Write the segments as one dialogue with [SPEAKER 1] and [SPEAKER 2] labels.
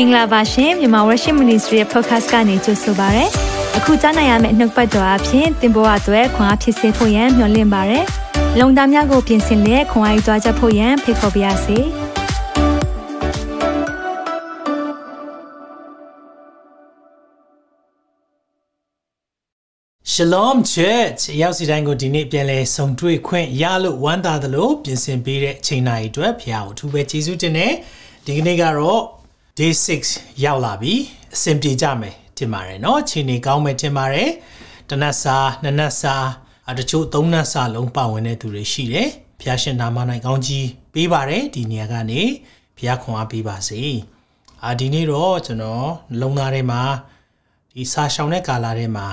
[SPEAKER 1] င်္ဂလာပါရှင်မြန်မာ Worship Ministry ရဲ့ podcast ကနေကြိုဆိုပါရစေ။အခုကြားနိုင်ရမယ့်နှုတ်ပတ်တော်အဖြစ်သင်ပေါ်အပ်ွယ်ခွန်အားဖြစ်စေဖို့ယံမျှဝင့်ပါရစေ။လုံတာများကိုပြင်ဆင်လက်ခွန်အားယူကြားချက်ဖို့ယံဖိတ်ခေါ်ပါရစေ။
[SPEAKER 2] Shalom Church ရောက်စီတိုင်းကိုဒီနေ့ပြန်လဲဆုံတွေ့ခွင့်ရလို့ဝမ်းသာသလိုပြင်ဆင်ပေးတဲ့ချိန်နာရီအတွက်ဖခင်ကိုအထူးပဲကျေးဇူးတင်တယ်ဒီကနေ့ကတော့ day 6ရောက်လာပြီအဆင်ပြေကြမယ်တင်ပါတယ်เนาะချိန်နေကောင်းမယ်တင်ပါတယ်တနတ်စာနှစ်နတ်စာအတချို့သုံးနတ်စာလုံးပါဝင်တဲ့သူတွေရှိတယ်ဖခင်ရှင်နာမ၌ကောင်းကြီးပေးပါတယ်ဒီနေရာကနေဖခင်ခွန်အားပေးပါစေအာဒီနေ့တော့ကျွန်တော်လုံသားထဲမှာဒီစာရှောင်တဲ့ကာလာထဲမှာ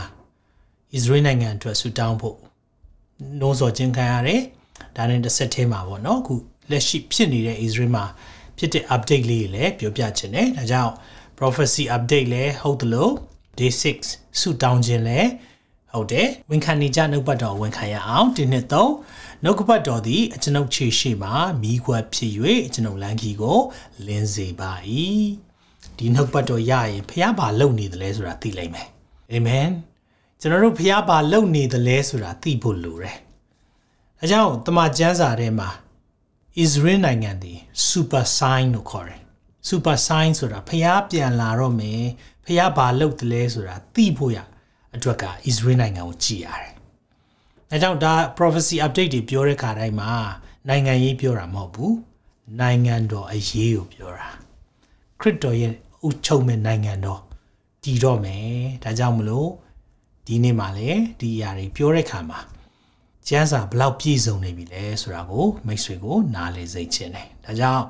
[SPEAKER 2] ဣသရေလနိုင်ငံအတွက်ဆူတောင်းဖို့နှိုးဆော်ခြင်းခံရတယ်ဒါနဲ့တစ်ဆက်သေးမှာပေါ့နော်အခုလက်ရှိဖြစ်နေတဲ့ Israel မှာ ဖြစ်တဲ့ update လေးတွေလည်းပြောပြချင်တယ်ဒါကြောင့် prophecy update လည်းဟုတ်တယ်လို့ day 6ဆူတောင်းခြင်းလည်းဟုတ်တယ်ဝန်ခံနေကြနှုတ်ပတ်တော်ဝန်ခံရအောင်ဒီနှစ်သုံးနှုတ်ကပတ်တော်သည်အကျွန်ုပ်ခြေရှိမှမိခွက်ဖြစ်၍အကျွန်ုပ်လမ်းကြီးကိုလင်းစေပါ၏ဒီနှုတ်ပတ်တော်ရရင်ဖះဘာလုပ်နေတယ်လဲဆိုတာသိလိမ့်မယ်အာမင်ကျွန်တော်တို့ဖះဘာလုပ်နေတယ်လဲဆိုတာသိဖို့လိုတယ်အဲကြောင့်တမန်ကျမ်းစာထဲမှာ Israel နိုင်ငံသည် super sign လို့ခေါ်တယ် super sign ဆိုတာဖျားပြန်လာတော့မယ်ဖျားဘာလုပ်တယ်လဲဆိုတာသိဖို့ရအတွက်က Israel နိုင်ငံကိုကြည်ရတယ်။အဲကြောင့်ဒါ prophecy update တွေပြောတဲ့ခါတိုင်းမှာနိုင်ငံရေးပြောတာမဟုတ်ဘူး။နိုင်ငံတော်အရေးကိုပြောတာ။ခရစ်တော်ရဲ့ဥချုပ်မဲ့နိုင်ငံတော်တည်တော့မယ်။ဒါကြောင့်မလို့ဒီနေ့မှာလည်းဒီအရာတွေပြောတဲ့ခါမှာ ကျမ်းစာဘလောက်ပြည့်စုံနေပြီလဲဆိုတာကိုမိတ်ဆွေကို နားလည်စေချင်တယ်။ဒါကြောင့်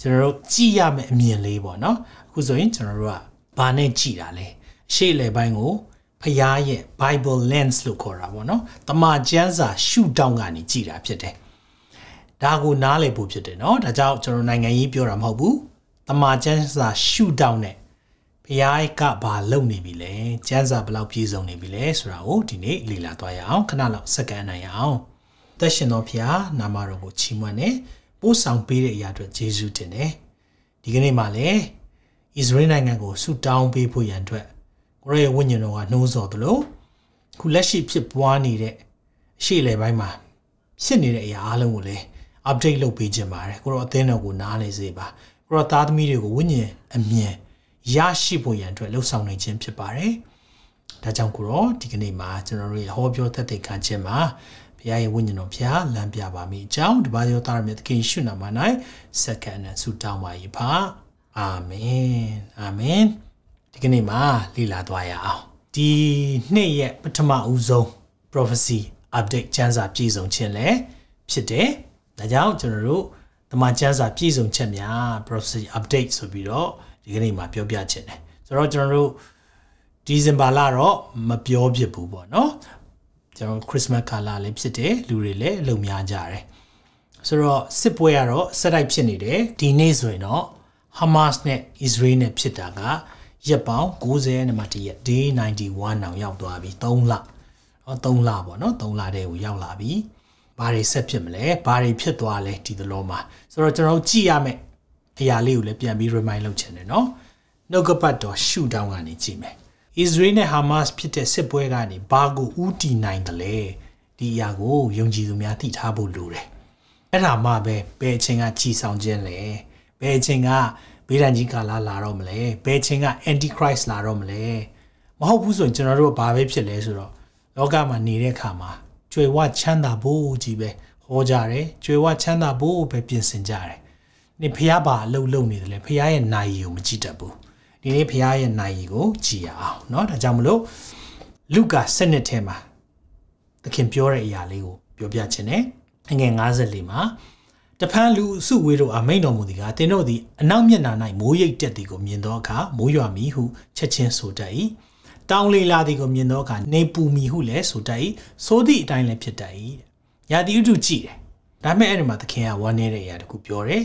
[SPEAKER 2] ကျွန်တော်တို့ကြည့်ရမယ့်အမြင်လေးပေါ့နော်။အခုဆိုရင်ကျွန်တော်တို့ကဘာနဲ့ကြည့်တာလဲ။ရှေ့လေပိုင်းကိုဖျားရဲ့ Bible lens လို့ခေါ်တာပေါ့နော်။တမန်ကျမ်းစာ ရှုထောင့်ကနေကြည့်တာဖြစ်တယ်။ဒါကိုနားလည်ဖို့ဖြစ်တယ်နော်။ဒါကြောင့်ကျွန်တော်နိုင်ငံရေးပြောတာမဟုတ်ဘူး။တမန်ကျမ်းစာရှုထောင့်နဲ့ ဖျားကဘာလုပ်နေပြီလဲကျန်းစာဘလောက်ပြည့်စုံနေပြီလဲဆိုတာကိုဒီနေ့လေ့လာသွားရအောင်ခဏလောက်စက္ကန့်နိုင်အောင်သက်ရှင်တော်ဖျားနာမတော်ကိုချီးမွမ်းတယ်ပို့ဆောင်ပေးတဲ့အရာအတွက်ယေရှုတင်တယ်ဒီကနေ့မှလည်းဣသရေလနိုင်ငံကိုဆုတောင်းပေးဖို့ရန်အတွက်ကိုရရဲ့ဝိညာဉ်တော်ကနှိုးဆော်သလိုခုလက်ရှိဖြစ်ပွားနေတဲ့အရှိလေပိုင်းမှာဖြစ်နေတဲ့အရာအလုံးကိုလည်း update လုပ်ပေးခြင်းပါတယ်ကိုရောအသင်းတော်ကိုနားလေစေပါကိုရောသားသမီးတွေကိုဝိညာဉ်အမြင် ရရှိဖို့ရန်အတွက်လှုပ်ဆောင်နေခြင်းဖြစ်ပါတယ်။ဒါကြောင့်ကိုရောဒီကနေ့မှာကျွန်တော်တို့ရဲ့ဟောပြောသက်သေခံခြင်းမှာဘုရားရဲ့ဝိညာဉ်တော်ဖျားလမ်းပြပါမိအကြောင်းတပါးရောသားရမြတ်သခင်ရှုနာမ၌စက္ကန့်နဲ့ဆုတောင်းပါ၏ဖာ။အာမင်။အာမင်။ဒီကနေ့မှာလေ့လာသွားရအောင်။ဒီနှစ်ရဲ့ပထမဦးဆုံး prophecy update ကျမ်းစာပြည့်စုံခြင်းလည်းဖြစ်တယ်။ဒါကြောင့်ကျွန်တော်တို့တမန်ကျမ်းစာပြည့်စုံချက်များ prophecy update ဆိုပြီးတော့ ဒီကနေ့မှာပြောပြချင်တယ်ဆိုတော့ကျွန်တော်တို့ဒီဇင်ဘာလတော့မပြောဖြစ်ဘူးပေါ့နော်ကျွန်တော်ခရစ်စမတ်ကာလလည်းဖြစ်တယ်လူတွေလည်းအလုံများကြတယ်ဆိုတော့စစ်ပွဲကတော့ဆက်တိုက်ဖြစ်နေတယ်ဒီနေ့ဆိုရင်တော့ Hamas နဲ့ Israel နဲ့ဖြစ်တာကရက်ပေါင်း90နဲ့မှတရက် day 91အောင်ရောက်သွားပြီ3လဟော3လပေါ့နော်3လတည်းကိုရောက်လာပြီဘာတွေဆက်ဖြစ်မလဲဘာတွေဖြစ်သွားလဲဒီသလောမှာဆိုတော့ကျွန်တော်ကြည့်ရမယ် အရာလေးကိုလည်းပြန်ပြီး remind လုပ်ချင်တယ်နော်နှုတ်ကပတ်တော်ရှုတောင်းကနေကြည့်မယ်။ Israel နဲ့ Hamas ဖြစ်တဲ့စစ်ပွဲကနေဘာကိုဥတီနိုင်တယ်လဲဒီအရာကိုယုံကြည်သူများသိထားဖို့လိုတယ်။အဲ့ဒါမှပဲဘယ်အချိန်ကကြီးဆောင်ခြင်းလဲဘယ်အချိန်ကဘေးဒဏ်ကြီးကာလလာတော့မလဲဘယ်အချိန်က antichrist လာတော့မလဲမဟုတ်ဘူးဆိုရင်ကျွန်တော်တို့ဘာပဲဖြစ်လဲဆိုတော့လောကမှာနေတဲ့အခါမှာကြွယ်ဝချမ်းသာဖို့ကြီးပဲဟောကြတယ်ကြွယ်ဝချမ်းသာဖို့ပဲပြင်ဆင်ကြတယ် နေဖះဘာအလုပ်လုပ်နေတယ်လေဖះရဲ့နိုင်ရီကိုမကြည့်တတ်ဘူးဒီနေ့ဖះရဲ့နိုင်ရီကိုကြည်ရအောင်เนาะဒါကြောင့်မလို့လူကာစနစ်ထဲမှာသခင်ပြောတဲ့အရာလေးကိုပြောပြခြင်းနဲ့အငယ်54မှာတဖန်လူစုဝေးတို့အမိန်တော်မူသည်ကတင်းတို့သည်အနောက်မျက်နှာ၌မိုးရိပ်တက်သည်ကိုမြင်သောအခါမိုးရွာမီဟုချက်ချင်းဆိုတတ်၏တောင်းလေးလာသည်ကိုမြင်သောအခါနေပူမီဟုလည်းဆိုတတ်၏ဆိုသည့်အတိုင်းလည်းဖြစ်တတ်၏ရာသီဥတုကြည့်တယ်ဒါပေမဲ့အဲ့ဒီမှာသခင်ကဝမ်းနေတဲ့အရာတခုပြောတယ်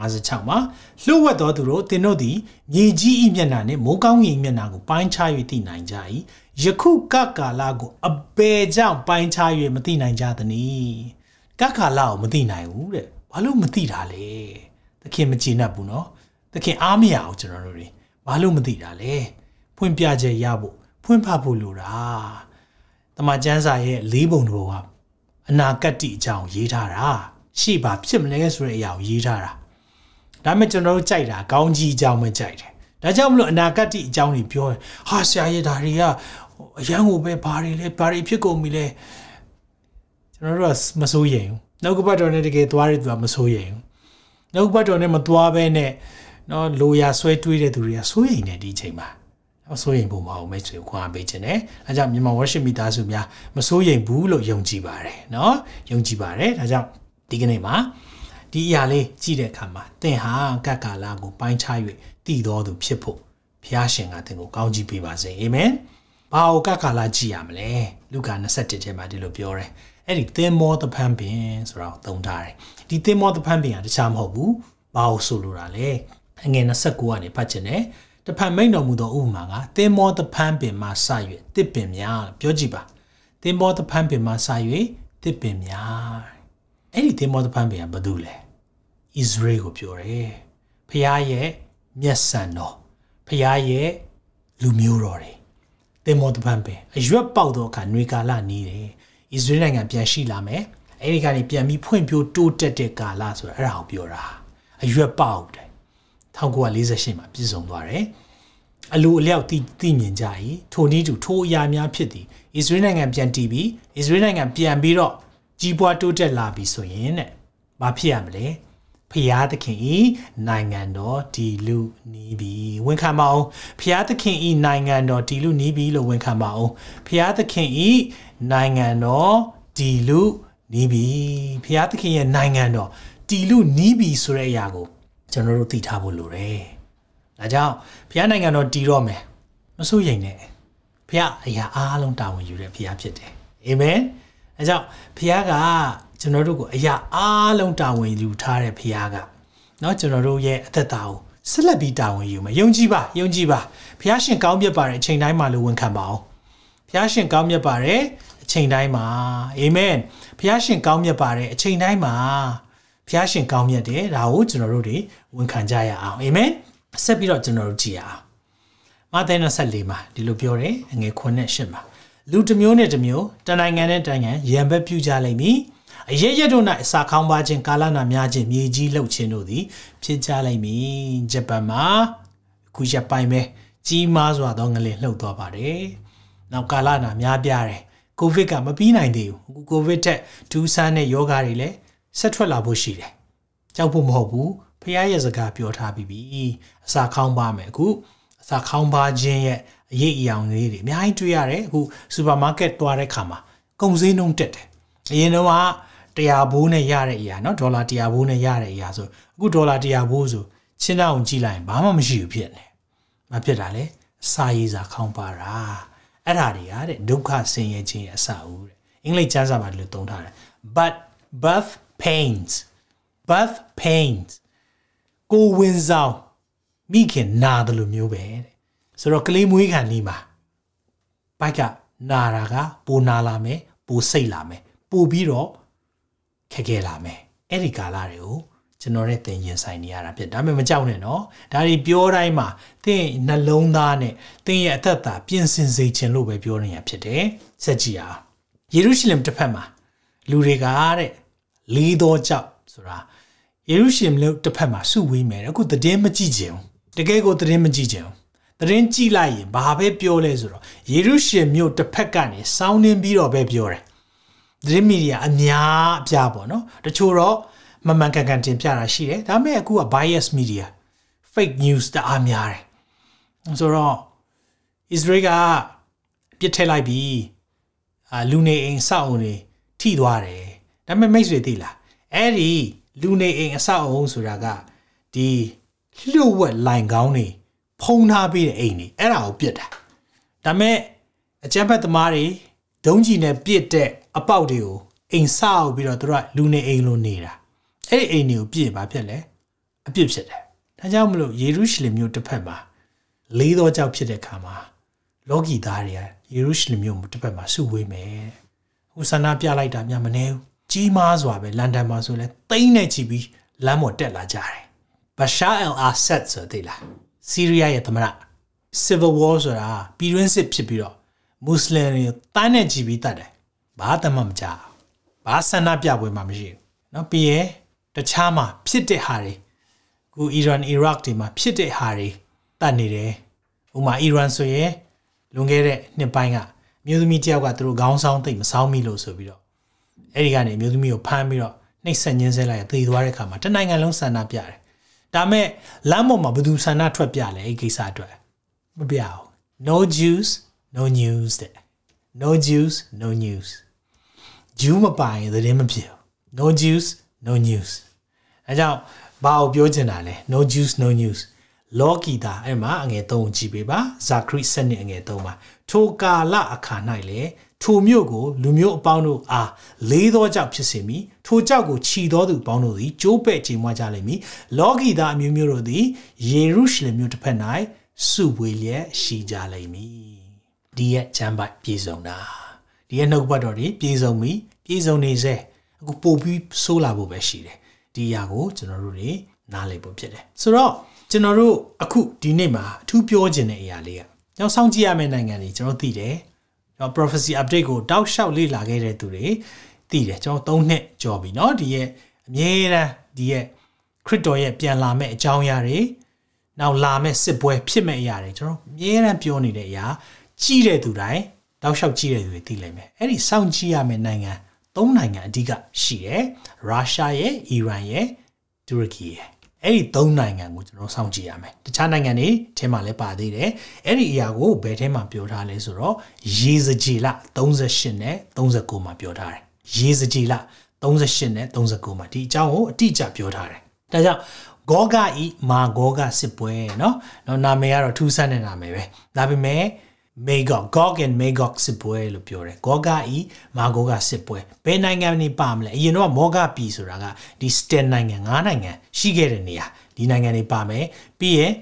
[SPEAKER 2] 56မှာလှုပ်ဝက်သောသူတို့သင်တို့သည်မြေကြီး၏မျက်နှာနှင့်မိုးကောင်းကင်မျက်နှာကိုပိုင်းခြား၍သိနိုင်ကြ၏ယခုကကာလကိုအပေကြောင့်ပိုင်းခြား၍မသိနိုင်ကြသနည်းကကာလကိုမသိနိုင်ဘူးတဲ့ဘာလို့မသိတာလဲသခင်မကြည်နပ်ဘူးနော်သခင်အားမရအောင်ကျွန်တော်တို့တွေဘာလို့မသိတာလဲဖွင့်ပြချက်ရဖို့ဖွင့်ဖတ်ဖို့လိုတာတမန်ကျမ်းစာရဲ့လေးပုံတစ်ပုံကအနာဂတ်တိအကြောင်းရေးထားတာရှေ့ပါဖြစ်မလဲဆိုတဲ့အရာကိုရေးထားတာ ဒါပေမဲ့ကျွန်တော်တို့ကြိုက်တာကောင်းကြီးအကြောင်းပဲကြိုက်တယ်ဒါကြောင့်မလို့အနာဂတ်တိအကြောင်းတွေပြောတယ်ဟာဆရာရဲ့ဒါတွေကအရန်ကိုပဲဘာတွေလဲဘာတွေဖြစ်ကုန်ပြီလဲကျွန်တော်တို့ကမစိုးရိမ်ဘူးနှုတ်ကပတ်တော်နဲ့တကယ်သွားတဲ့သူကမစိုးရိမ်ဘူးနှုတ်ကပတ်တော်နဲ့မသွားဘဲနဲ့နော်လိုရာဆွဲတွေးတဲ့သူတွေကစိုးရိမ်နေဒီချိန်မှာတော့စိုးရိမ်ဖို့မဟုတ်မိတ်ဆွေခွာပေးခြင်းနဲ့အဲကြောင့်မြန်မာ worship မိသားစုများမစိုးရိမ်ဘူးလို့ယုံကြည်ပါတယ်နော်ယုံကြည်ပါတယ်ဒါကြောင့်ဒီကနေ့မှာ ဒီအရာလေးကြည့်တဲ့အခါမှာသင်ဟာကတ်ကာလာကိုပိုင်းခြား၍တည်တော်သူဖြစ်ဖို့ဖျားရှင်ကသင်ကိုကောင်းချီးပေးပါစေအာမင်ဘာကိုကတ်ကာလာကြည့်ရမလဲလူကာ27ထဲမှာဒီလိုပြောတယ်အဲ့ဒီသင်မောသဖန်ပင်ဆိုတော့သုံးထားတယ်ဒီသင်မောသဖန်ပင်ကတခြားမဟုတ်ဘူးဘာကိုဆိုလိုတာလဲအငယ်29ကနေဖတ်ချင်တယ်တဖန်မိန်တော်မူသောဥပမာကသင်မောသဖန်ပင်မှစ၍တစ်ပင်များပြောကြည့်ပါသင်မောသဖန်ပင်မှစ၍တစ်ပင်များ အဲ့ဒီသင်မောသဖန်ပင်ကဘာလို့လဲဣသရေလကိုပြောတယ်ဖခင်ရဲ့မျက်စံတော်ဖခင်ရဲ့လူမျိုးတော်တွေသင်မောသဖန်ပင်အရွက်ပေါက်သောအခါနှွေကာလနီးတယ်ဣသရေလနိုင်ငံပြန်ရှိလာမယ်အဲ့ဒီကနေပြန်ပြီးဖွံ့ဖြိုးတိုးတက်တဲ့ကာလဆိုတာအဲ့ဒါကိုပြောတာအရွက်ပေါက်တယ်1948မှာပြည်ဆုံးသွားတယ်အလိုအလျောက်သိသိမြင်ကြ၏ထိုနည်းတူထိုအရာများဖြစ်သည်ဣသရေလနိုင်ငံပြန်တည်ပြီးဣသရေလနိုင်ငံပြန်ပြီးတော့ ကြီးပွားတိုးတက်လာပြီဆိုရင်တဲ့မဖြစ်ရမလဲဖျားသခင်ဤနိုင်ငံတော်ဒီလူနီးပြီဝန်ခံပါအောင်ဖျားသခင်ဤနိုင်ငံတော်ဒီလူနီးပြီလို့ဝန်ခံပါအောင်ဖျားသခင်ဤနိုင်ငံတော်ဒီလူနီးပြီဖျားသခင်ရဲ့နိုင်ငံတော်ဒီလူနီးပြီဆိုတဲ့အရာကိုကျွန်တော်တို့သိထားဖို့လိုတယ်။ဒါကြောင့်ဘုရားနိုင်ငံတော်တည်တော့မယ်။မစိုးရိမ်နဲ့။ဘုရားအရာအားလုံးတာဝန်ယူတဲ့ဘုရားဖြစ်တယ်။အာမင်။ အဲကြောင့်ဘုရားကကျွန်တော်တို့ကိုအရာအားလုံးတာဝန်ယူထားတဲ့ဘုရားကเนาะကျွန်တော်တို့ရဲ့အသက်တာကိုဆက်လက်ပြီးတာဝန်ယူမယ်။ယုံကြည်ပါယုံကြည်ပါ။ဘုရားရှင်ကောင်းမြတ်ပါတယ်အချိန်တိုင်းမှာလို့ဝန်ခံပါအောင်။ဘုရားရှင်ကောင်းမြတ်ပါတယ်အချိန်တိုင်းမှာအာမင်။ဘုရားရှင်ကောင်းမြတ်ပါတယ်အချိန်တိုင်းမှာဖျားရှင်ကောင်းမြတ်တယ်ဒါကိုကျွန်တော်တို့တွေဝန်ခံကြရအောင်အာမင်ဆက်ပြီးတော့ကျွန်တော်တို့ကြည့်ရအောင်မာသဲ24မှာဒီလိုပြောတယ်အငယ်9နဲ့10မှာ လူတစ်မျိုးနဲ့တစ်မျိုးတနိုင်ငံနဲ့တနိုင်ငံရံဘက်ပြုကြလိမ့်မည်အရရတို့၌အစာခေါင်းပါခြင်းကာလနာများခြင်းမြေကြီးလှုပ်ခြင်းတို့သည်ဖြစ်ကြလိမ့်မည်ဂျပန်မှာခုရပိုင်ပဲကြီးမားစွာသောငလင်လှုပ်သွားပါတယ်နောက်ကာလနာများပြားတယ်ကိုဗစ်ကမပြီးနိုင်သေးဘူးအခုကိုဗစ်ထက်ဒူးဆန်းတဲ့ယောဂါတွေလည်းဆက်ထွက်လာဖို့ရှိတယ်။ကြောက်ဖို့မဟုတ်ဘူး။ဖခင်ရဲ့စကားပြောထားပြီးပြီ။အစာခေါင်းပါမယ်အခုအစာခေါင်းပါခြင်းရဲ့ အရေးအယောင်လေးတွေအများကြီးတွေ့ရတယ်အခုစူပါမားကတ်သွားတဲ့ခါမှာကုန်စည်နှုန်းတက်တယ်။အရင်တော့တရားဘိုးနဲ့ရတဲ့အရာเนาะဒေါ်လာတရားဘိုးနဲ့ရတဲ့အရာဆိုအခုဒေါ်လာတရားဘိုးဆိုချင်းတောင်ကြည့်လိုက်ရင်ဘာမှမရှိဘူးဖြစ်နေ။မဖြစ်တာလေ။စာရေးစာခေါင်းပါတာ။အဲ့ဒါတွေကတဲ့ဒုက္ခဆင်းရဲခြင်းရဲ့အစအဦးတဲ့အင်္ဂလိပ်ကျမ်းစာမှာလို့သုံးထားတယ် but birth pains birth pains ကိုဝင်ဆောင်မိခင်နာတယ်လို့မျိုးပဲတဲ့ ဆိုတော့ကလေးမွေးခံနေမှာဘိုက်ကနာတာကပိုနာလာမယ်ပိုစိတ်လာမယ်ပိုပြီးတော့ခက်ခဲလာမယ်အဲ့ဒီကာလတွေကိုကျွန်တော်နဲ့သင်ရင်ဆိုင်နေရတာဖြစ်ဒါပေမဲ့မကြောက်နဲ့နော်ဒါတွေပြောတိုင်းမှာသင်နှလုံးသားနဲ့သင်ရဲ့အသက်တာပြင်ဆင်စေခြင်းလို့ပဲပြောနေရဖြစ်တယ်စက်ကြည့်အောင်ယေရုရှလင်တစ်ဖက်မှာလူတွေကတဲ့လေးသောကြောက်ဆိုတာယေရုရှလင်မြို့တစ်ဖက်မှာစုဝေးမယ်အခုသတင်းမကြည့်ကြဘူးတကယ်ကိုသတင်းမကြည့်ကြဘူး သတင်းကြည့်လိုက်ရင်ဘာပဲပြောလဲဆိုတော့ယေရုရှလင်မြို့တစ်ဖက်ကနေစောင်းနှင်းပြီးတော့ပဲပြောတယ်သတင်းမီဒီယာအများအပြားပေါ့နော်တချို့တော့မမှန်ကန်ကန်တင်ပြတာရှိတယ်ဒါပေမဲ့အခုက bias media fake news တအားများတယ်ဆိုတော့ Israel ကပြစ်ထည့်လိုက်ပြီးအာလူနေအိမ်စောက်အုံတွေထိသွားတယ်ဒါပေမဲ့မိတ်ဆွေသိလားအဲ့ဒီလူနေအိမ်အဆောက်အအုံဆိုတာကဒီလျှို့ဝှက်လိုင်ကောင်းတွေ ဖုံးထားပေးတဲ့အိမ်တွေအဲ့ဒါကိုပြစ်တာဒါပေမဲ့အကြမ်းဖက်သမားတွေဒုံးကြီးနဲ့ပြစ်တဲ့အပေါက်တွေကိုအိမ်ဆောက်ပြီးတော့သူတို့ကလူနေအိမ်လိုနေတာအဲ့ဒီအိမ်တွေကိုပြစ်ပါဖြစ်လဲအပြစ်ဖြစ်တယ်ဒါကြောင့်မလို့ယေရုရှလင်မြို့တစ်ဖက်မှာလေးသောကြောက်ဖြစ်တဲ့ခါမှာလောကီသားတွေကယေရုရှလင်မြို့တစ်ဖက်မှာစုဝေးမယ်ဟိုဆန္ဒပြလိုက်တာများမနေဘူးကြီးမားစွာပဲလန်ဒန်မှာဆိုလဲတိမ့်နဲ့ချီပြီးလမ်းပေါ်တက်လာကြတယ် Bashar al-Assad ဆိုသိလား ဆီးရီးယားရဲ့သမ္မတ Civil War ဆိုတာပြည်တွင်းစစ်ဖြစ်ပြီးတော့မွတ်စလင်တွေတိုင်းနဲ့ကြည်ပြီးတတ်တယ်ဘာတမှမကြဘာဆန္ဒပြပွဲမှမရှိဘူးเนาะပြီးရင်တခြားမှာဖြစ်တဲ့ဟာတွေခုအီရန်အီရတ်တွေမှာဖြစ်တဲ့ဟာတွေတတ်နေတယ်ဥမာအီရန်ဆိုရင်လွန်ခဲ့တဲ့နှစ်ပိုင်းကမျိုးသမီးတယောက်ကသူတို့ခေါင်းဆောင်သိမ့်မဆောင်မိလို့ဆိုပြီးတော့အဲ့ဒီကနေမျိုးသမီးကိုဖမ်းပြီးတော့နှိပ်စက်ညှင်းဆဲလိုက်သေသွားတဲ့ခါမှာတနိုင်ငံလုံးဆန္ဒပြတယ် ဒါမဲ့လမ်းပေါ်မှာဘယ်သူဆန္ဒထွက်ပြလဲအဲ့ကိစ္စအတွက်မပြအောင် no juice no news တဲ့ no juice no news ဂျူးမပိုင်သတင်းမဖြစ်ဘူး no juice no news အဲကြောင့်ဘာကိုပြောချင်တာလဲ no juice no news လောကီတာအဲ့မှာအငယ်3ကြည့်ပေးပါဇာခရစ်စနစ်အငယ်3ပါထိုကာလအခါ၌လေ ထိုမြို့ကိုလူမျိုးအပေါင်းတို့အားလေးသောကြောက်ဖြစ်စေမည်ထိုကြောက်ကိုခြီသောသူအပေါင်းတို့သည်ကျိုးပဲ့ချိန်မွားကြလိမ့်မည်လောကီတာအမျိုးမျိုးတို့သည်ယေရုရှလင်မြို့တစ်ဖက်၌စုဝေးလျက်ရှိကြလိမ့်မည်ဒီရဲ့ချမ်းပိုက်ပြေဆုံးတာဒီရဲ့နှုတ်ပတ်တော်တွေပြေဆုံးပြီပြေဆုံးနေစေအခုပို့ပြီးဆိုးလာဖို့ပဲရှိတယ်ဒီအရာကိုကျွန်တော်တို့တွေနားလည်ဖို့ဖြစ်တယ်ဆိုတော့ကျွန်တော်တို့အခုဒီနေ့မှာအထူးပြောခြင်းတဲ့အရာလေးကကျွန်တော်စောင့်ကြည့်ရမယ့်နိုင်ငံတွေကျွန်တော်သိတယ်ကျွ နော် prophecy update ကိုတောက်လျှောက်လေ့လာခဲ့တဲ့သူတွေသိတယ်ကျွန်တော်၃နှစ်ကြော်ပြီနော်ဒီရဲ့အမြဲတမ်းဒီရဲ့ခရစ်တော်ရဲ့ပြန်လာမယ့်အကြောင်းအရာတွေနောက်လာမယ့်စစ်ပွဲဖြစ်မယ့်အရာတွေကျွန်တော်အမြဲတမ်းပြောနေတဲ့အရာကြီးတဲ့သူတိုင်းတောက်လျှောက်ကြီးတဲ့သူတွေသိလိမ့်မယ်အဲ့ဒီစောင့်ကြည့်ရမယ့်နိုင်ငံ၃နိုင်ငံအဓိကရှိတယ်ရုရှားရဲ့အီရန်ရဲ့တူရကီရဲ့ အဲ့ဒီ၃နိုင်ငံကိုကျွန်တော်စောင့်ကြည့်ရမယ်တခြားနိုင်ငံတွေထဲမှာလည်းပါသေးတယ်အဲ့ဒီအရာကိုဘယ်ထဲမှာပြောထားလဲဆိုတော့ရေစကြည်လ38နဲ့39မှာပြောထားတယ်ရေစကြည်လ38နဲ့39မှာဒီအကြောင်းကိုအတိအကျပြောထားတယ်ဒါကြောင့်ဂောဂဤမာဂောဂစစ်ပွဲเนาะเนาะနာမည်ကတော့ထူးဆန်းတဲ့နာမည်ပဲဒါပေမဲ့ Magog Gog and Magog စစ်ပွဲလို့ပြောတယ်။ Gog ဤ Magog စစ်ပွဲဘယ်နိုင်ငံနေပါမလဲ။အရင်တော့မောဂပြည်ဆိုတာကဒီ Stan နိုင်ငံ၅နိုင်ငံရှိခဲ့တဲ့နေရာဒီနိုင်ငံတွေပါမယ်။ပြီးရင်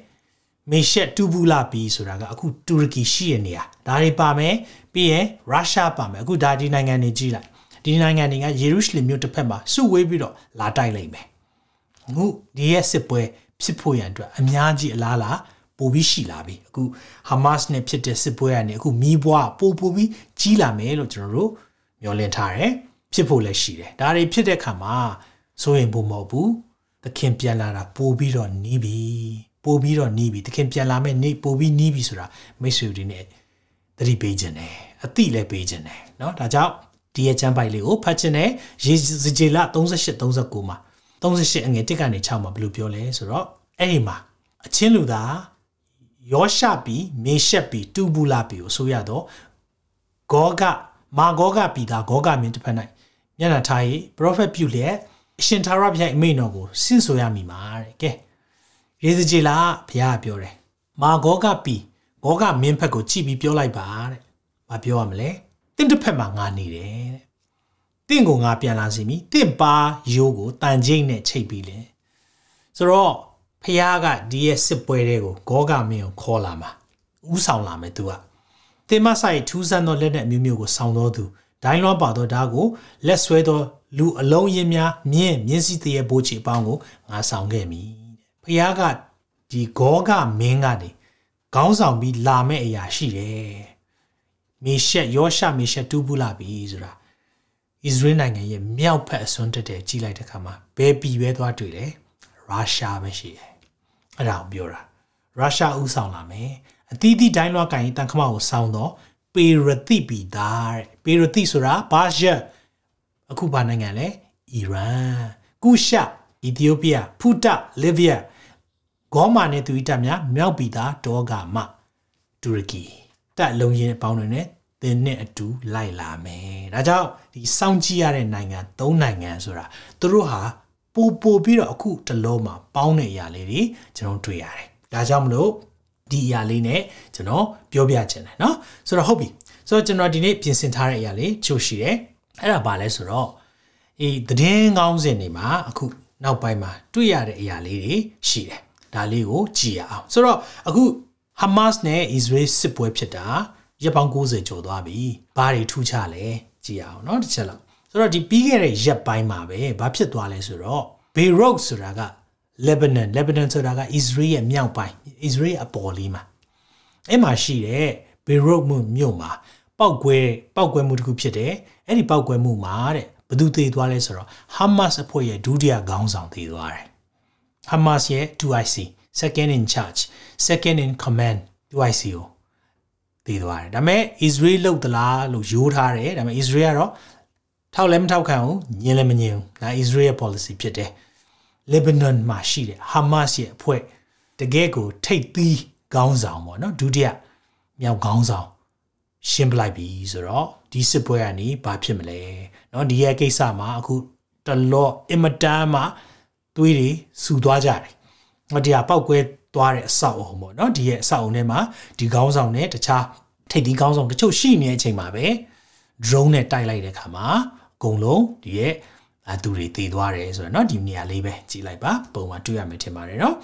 [SPEAKER 2] မေရှက်တူဘူလာပြည်ဆိုတာကအခုတူရကီရှိတဲ့နေရာဒါတွေပါမယ်။ပြီးရင်ရုရှားပါမယ်။အခုဒါဒီနိုင်ငံတွေကြည့်လိုက်။ဒီနိုင်ငံတွေကယေရုရှလင်မြို့တစ်ဖက်မှာစုဝေးပြီးတော့လာတိုက်လိုက်မယ်။အခုဒီရဲ့စစ်ပွဲဖြစ်ဖို့ရန်အတွက်အများကြီးအလားလား ပိုပြီးရှိလာပြီအခုဟာမတ်နဲ့ဖြစ်တဲ့စစ်ပွဲကနေအခုမီးပွားပိုပိုပြီးကြီးလာမယ်လို့ကျွန်တော်တို့မျှော်လင့်ထားတယ်ဖြစ်ဖို့လည်းရှိတယ်ဒါတွေဖြစ်တဲ့အခါမှာစိုးရင်ဖို့မဟုတ်ဘူးသခင်ပြန်လာတာပိုပြီးတော့နီးပြီပိုပြီးတော့နီးပြီသခင်ပြန်လာမဲ့နေ့ပိုပြီးနီးပြီဆိုတာမိတ်ဆွေတွေနဲ့သတိပေးခြင်းတယ်အတိလည်းပေးခြင်းတယ်เนาะဒါကြောင့်ဒီရဲ့ချမ်းပိုက်လေးကိုဖတ်ခြင်းနဲ့ရေစကြည်လ38 39မှာ38အငယ်1ကနေ6မှာဘယ်လိုပြောလဲဆိုတော့အဲ့ဒီမှာအချင်းလူသား ယောရှပီမေရှက်ပီတူဘူလာပီကိုဆိုရတော့ဂောဂမာဂောဂပီသားဂောဂမင်းတစ်ဖက်၌မျက်နှာထားရေး prophet ပြုလျက်အရှင်သာရဘုရားအမိန့်တော်ကိုဆင့်ဆိုရမိမှာတဲ့ကဲရေစကြည်လားဘုရားပြောတယ်မာဂောဂပီဂောဂမင်းဖက်ကိုကြည့်ပြီးပြောလိုက်ပါတဲ့မပြောရမလဲတင့်တစ်ဖက်မှာငါနေတယ်တဲ့တင့်ကိုငါပြန်လာစီမီတင့်ပါရိုးကိုတန်ကျိတ်နဲ့ချိတ်ပြီးလေဆိုတော့ ဖះကဒီရဲ့စစ်ပွဲတွေကိုဂောဂမင်းကိုခေါ်လာမှာဥဆောင်လာမယ်သူကတင်မဆိုင်ထူးဆန်းသောလက်နက်အမျိုးမျိုးကိုဆောင်တော်သူဒိုင်းလွှမ်းပါသောဓာတ်ကိုလက်ဆွဲသောလူအလုံးရင်းများမြင်းမြင်းစည်းတရေဘိုးချီအပေါင်းကိုငါဆောင်ခဲ့မိဖះကဒီဂောဂမင်းကနေခေါင်းဆောင်ပြီးလာမဲ့အရာရှိတယ်မေရှက်ယောရှမေရှက်တူးပူလာပြီဆိုတာဣသရေလနိုင်ငံရဲ့မြောက်ဖက်အစွန်းတက်တဲ့ကြီးလိုက်တဲ့ခါမှာဘယ်ပြည်ပဲသွားတွေ့လဲ ရုရှားပဲရှိတယ်အဲ့ဒါကိုပြောတာရုရှားဥဆောင်လာမယ်အသီးသီးတိုင်းလွှားကင်တန်ခမကိုစောင်းတော့ပေရတိပီသားတဲ့ပေရတိဆိုတာဘာရှာအခုဘာနိုင်ငံလဲအီရန်ကုရှာအီသီယိုးပီးယားဖူတာလီဗီးယားဂေါမာနဲ့သူဣတများမြောက်ပီသားဒေါဂါမတူရကီတက်လုံးရင်အပေါင်းတွေနဲ့သင်နဲ့အတူလိုက်လာမယ်ဒါကြောင့်ဒီစောင့်ကြည့်ရတဲ့နိုင်ငံ၃နိုင်ငံဆိုတာသူတို့ဟာ ပိုပိုပြီးတော့အခုတလုံးမှာပေါင်းတဲ့အရာလေးတွေကျွန်တော်တွေ့ရတယ်။ဒါကြောင့်မလို့ဒီအရာလေးနဲ့ကျွန်တော်ပြောပြချင်တယ်เนาะဆိုတော့ဟုတ်ပြီဆိုတော့ကျွန်တော်ဒီနေ့ပြင်ဆင်ထားတဲ့အရာလေးချို့ရှိတယ်အဲ့ဒါဘာလဲဆိုတော့အေးသတင်းကောင်းစင်တွေမှာအခုနောက်ပိုင်းမှာတွေ့ရတဲ့အရာလေးတွေရှိတယ်ဒါလေးကိုကြည့်ရအောင်ဆိုတော့အခု Hamas နဲ့ Israel စစ်ပွဲဖြစ်တာရက်ပေါင်း90ကျော်သွားပြီဘာတွေထူးခြားလဲကြည့်ရအောင်เนาะတစ်ချက်လောက် ဆိုတော့ဒီပြီးခဲ့တဲ့ရက်ပိုင်းမှာပဲဘာဖြစ်သွားလဲဆိုတော့ဘေရုတ်ဆိုတာက Lebanon Lebanon ဆိုတာက Israel ရဲ့မြောက်ပိုင်း Israel အပေါ်လေးမှာအဲ့မှာရှိတဲ့ Beirut မြို့မှာပောက်ကွဲပောက်ကွဲမှုတစ်ခုဖြစ်တယ်အဲ့ဒီပောက်ကွဲမှုမှာတဲ့ဘသူသေသွားလဲဆိုတော့ Hamas အဖွဲ့ရဲ့ဒုတိယခေါင်းဆောင်သေသွားတယ် Hamas ရဲ့ 2IC second in charge second in command 2IC ကိုသေသွားတယ်ဒါပေမဲ့ Israel လောက်သလားလို့ယိုးထားတယ်ဒါပေမဲ့ Israel ကတော့ ထောက်လည်းမထောက်ခံဘူးညင်လည်းမညင်ဘူးဒါ Israel ရဲ့ policy ဖြစ်တယ် Lebanon မှာရှိတဲ့ Hamas ရဲ့အဖွဲ့တကယ်ကိုထိတ်သီးခေါင်းဆောင်ပေါ့နော်ဒုတိယမြောက်ခေါင်းဆောင်ရှင်းပလိုက်ပြီဆိုတော့ဒီစစ်ပွဲကနေဘာဖြစ်မလဲเนาะဒီရဲ့ကိစ္စမှာအခုတလော့အင်မတန်မှာသွေးတွေစူသွားကြတယ်။ဟောဒီဟာပောက်ကွဲသွားတဲ့အဆောက်အုံပေါ့เนาะဒီရဲ့အဆောက်အုံထဲမှာဒီခေါင်းဆောင်နဲ့တခြားထိပ်သီးခေါင်းဆောင်တချို့ရှိနေတဲ့အချိန်မှာပဲ drone နဲ့တိုက်လိုက်တဲ့ခါမှာ အကုန်လုံးဒီရဲ့အသူတွေတည်သွားတယ်ဆိုတော့เนาะဒီနေရာလေးပဲကြည့်လိုက်ပါပုံမှန်တွေ့ရမယ်ထင်ပါတယ်เนาะ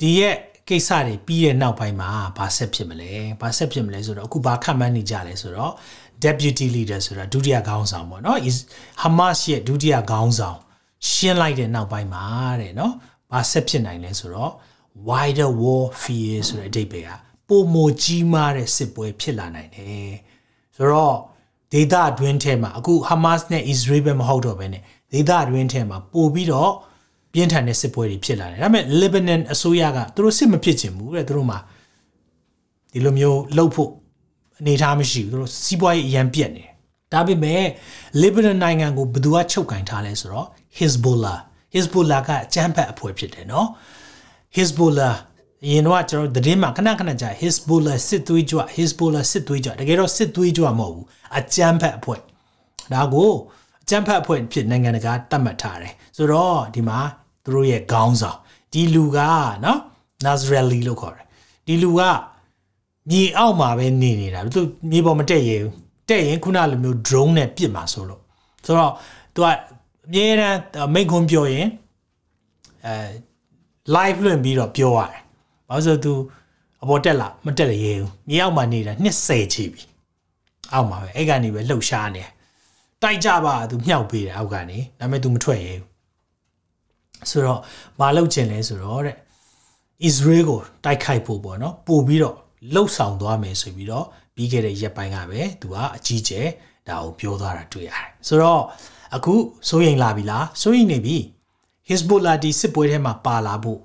[SPEAKER 2] ဒီရဲ့ကိစ္စတွေပြီးတဲ့နောက်ပိုင်းမှာဘာဆက်ဖြစ်မလဲဘာဆက်ဖြစ်မလဲဆိုတော့အခုဘာခန့်မှန်းနေကြလဲဆိုတော့ deputy leader ဆိုတာဒုတိယခေါင်းဆောင်ပေါ့နော် is Hamas ရဲ့ဒုတိယခေါင်းဆောင်ရှင်းလိုက်တဲ့နောက်ပိုင်းမှာတဲ့နော်ဘာဆက်ဖြစ်နိုင်လဲဆိုတော့ wider warfare ဆိုတဲ့အဓိပ္ပာယ်ကပုံမကြီးမားတဲ့စစ်ပွဲဖြစ်လာနိုင်တယ်ဆိုတော့ ဒေသအတွင်းထဲမှာအခု Hamas နဲ့ Israel ပဲမဟုတ်တော့ဘဲနဲ့ဒေသအတွင်းထဲမှာပို့ပြီးတော့ပြင်းထန်တဲ့စစ်ပွဲတွေဖြစ်လာတယ်ဒါပေမဲ့ Lebanon အစိုးရကသူတို့စစ်မဖြစ်ချင်ဘူးတဲ့သူတို့မှာဒီလိုမျိုးလှုပ်ဖို့အနေထားမရှိဘူးသူတို့စီးပွားရေးအရန်ပြက်နေတယ်ဒါပေမဲ့ Lebanon နိုင်ငံကိုဘယ်သူကချုပ်ကင်ထားလဲဆိုတော့ Hezbollah Hezbollah ကအကြမ်းဖက်အဖွဲ့ဖြစ်တယ်နော် Hezbollah အရင်တော့ကျွန်တော်သတင်းမှာခဏခဏကြာ Hezbollah စစ်သွေးကြွ Hezbollah စစ်သွေးကြွတကယ်တော့စစ်သွေးကြွမဟုတ်ဘူးအကြမ်းဖက်အဖွဲ့ဒါကိုအကြမ်းဖက်အဖွဲ့ဖြစ်နိုင်ငံတကာတတ်မှတ်ထားတယ်ဆိုတော့ဒီမှာသူတို့ရဲ့ခေါင်းဆောင်ဒီလူကနော် Nazreli လို့ခေါ်တယ်ဒီလူကမြေအောက်မှာပဲနေနေတာသူမြေပေါ်မတက်ရဘူးတက်ရင်ခုနလိုမျိုး drone နဲ့ပစ်မှာဆိုလို့ဆိုတော့သူကအမြဲတမ်းမိတ်ခွန်းပြောရင်အဲ live လွှင့်ပြီးတော့ပြောရတယ်။ ဘာလို့ဆိုသူအပေါ်တက်လာမတက်ရဘူး။မြေအောက်မှာနေတာ20ချီပြီ။အောက်မှာပဲအဲ့ကနေပဲလှုပ်ရှားနေ။တိုက်ကြပါသူမြှောက်ပေးတယ်အောက်ကနေ။ဒါပေမဲ့သူမထွက်ရဘူး။ဆိုတော့မလုပ်ချင်လဲဆိုတော့တဲ့ Israel ကိုတိုက်ခိုက်ဖို့ပေါ့နော်ပို့ပြီးတော့လှုပ်ဆောင်သွားမယ်ဆိုပြီးတော့ပြီးခဲ့တဲ့ရက်ပိုင်းကပဲသူကအကြီးကျယ်ဒါကိုပြောသွားတာတွေ့ရတယ်ဆိုတော့အခုစိုးရိမ်လာပြီလားစိုးရိမ်နေပြီ Hezbollah ဒီစစ်ပွဲထဲမှာပါလာဖို့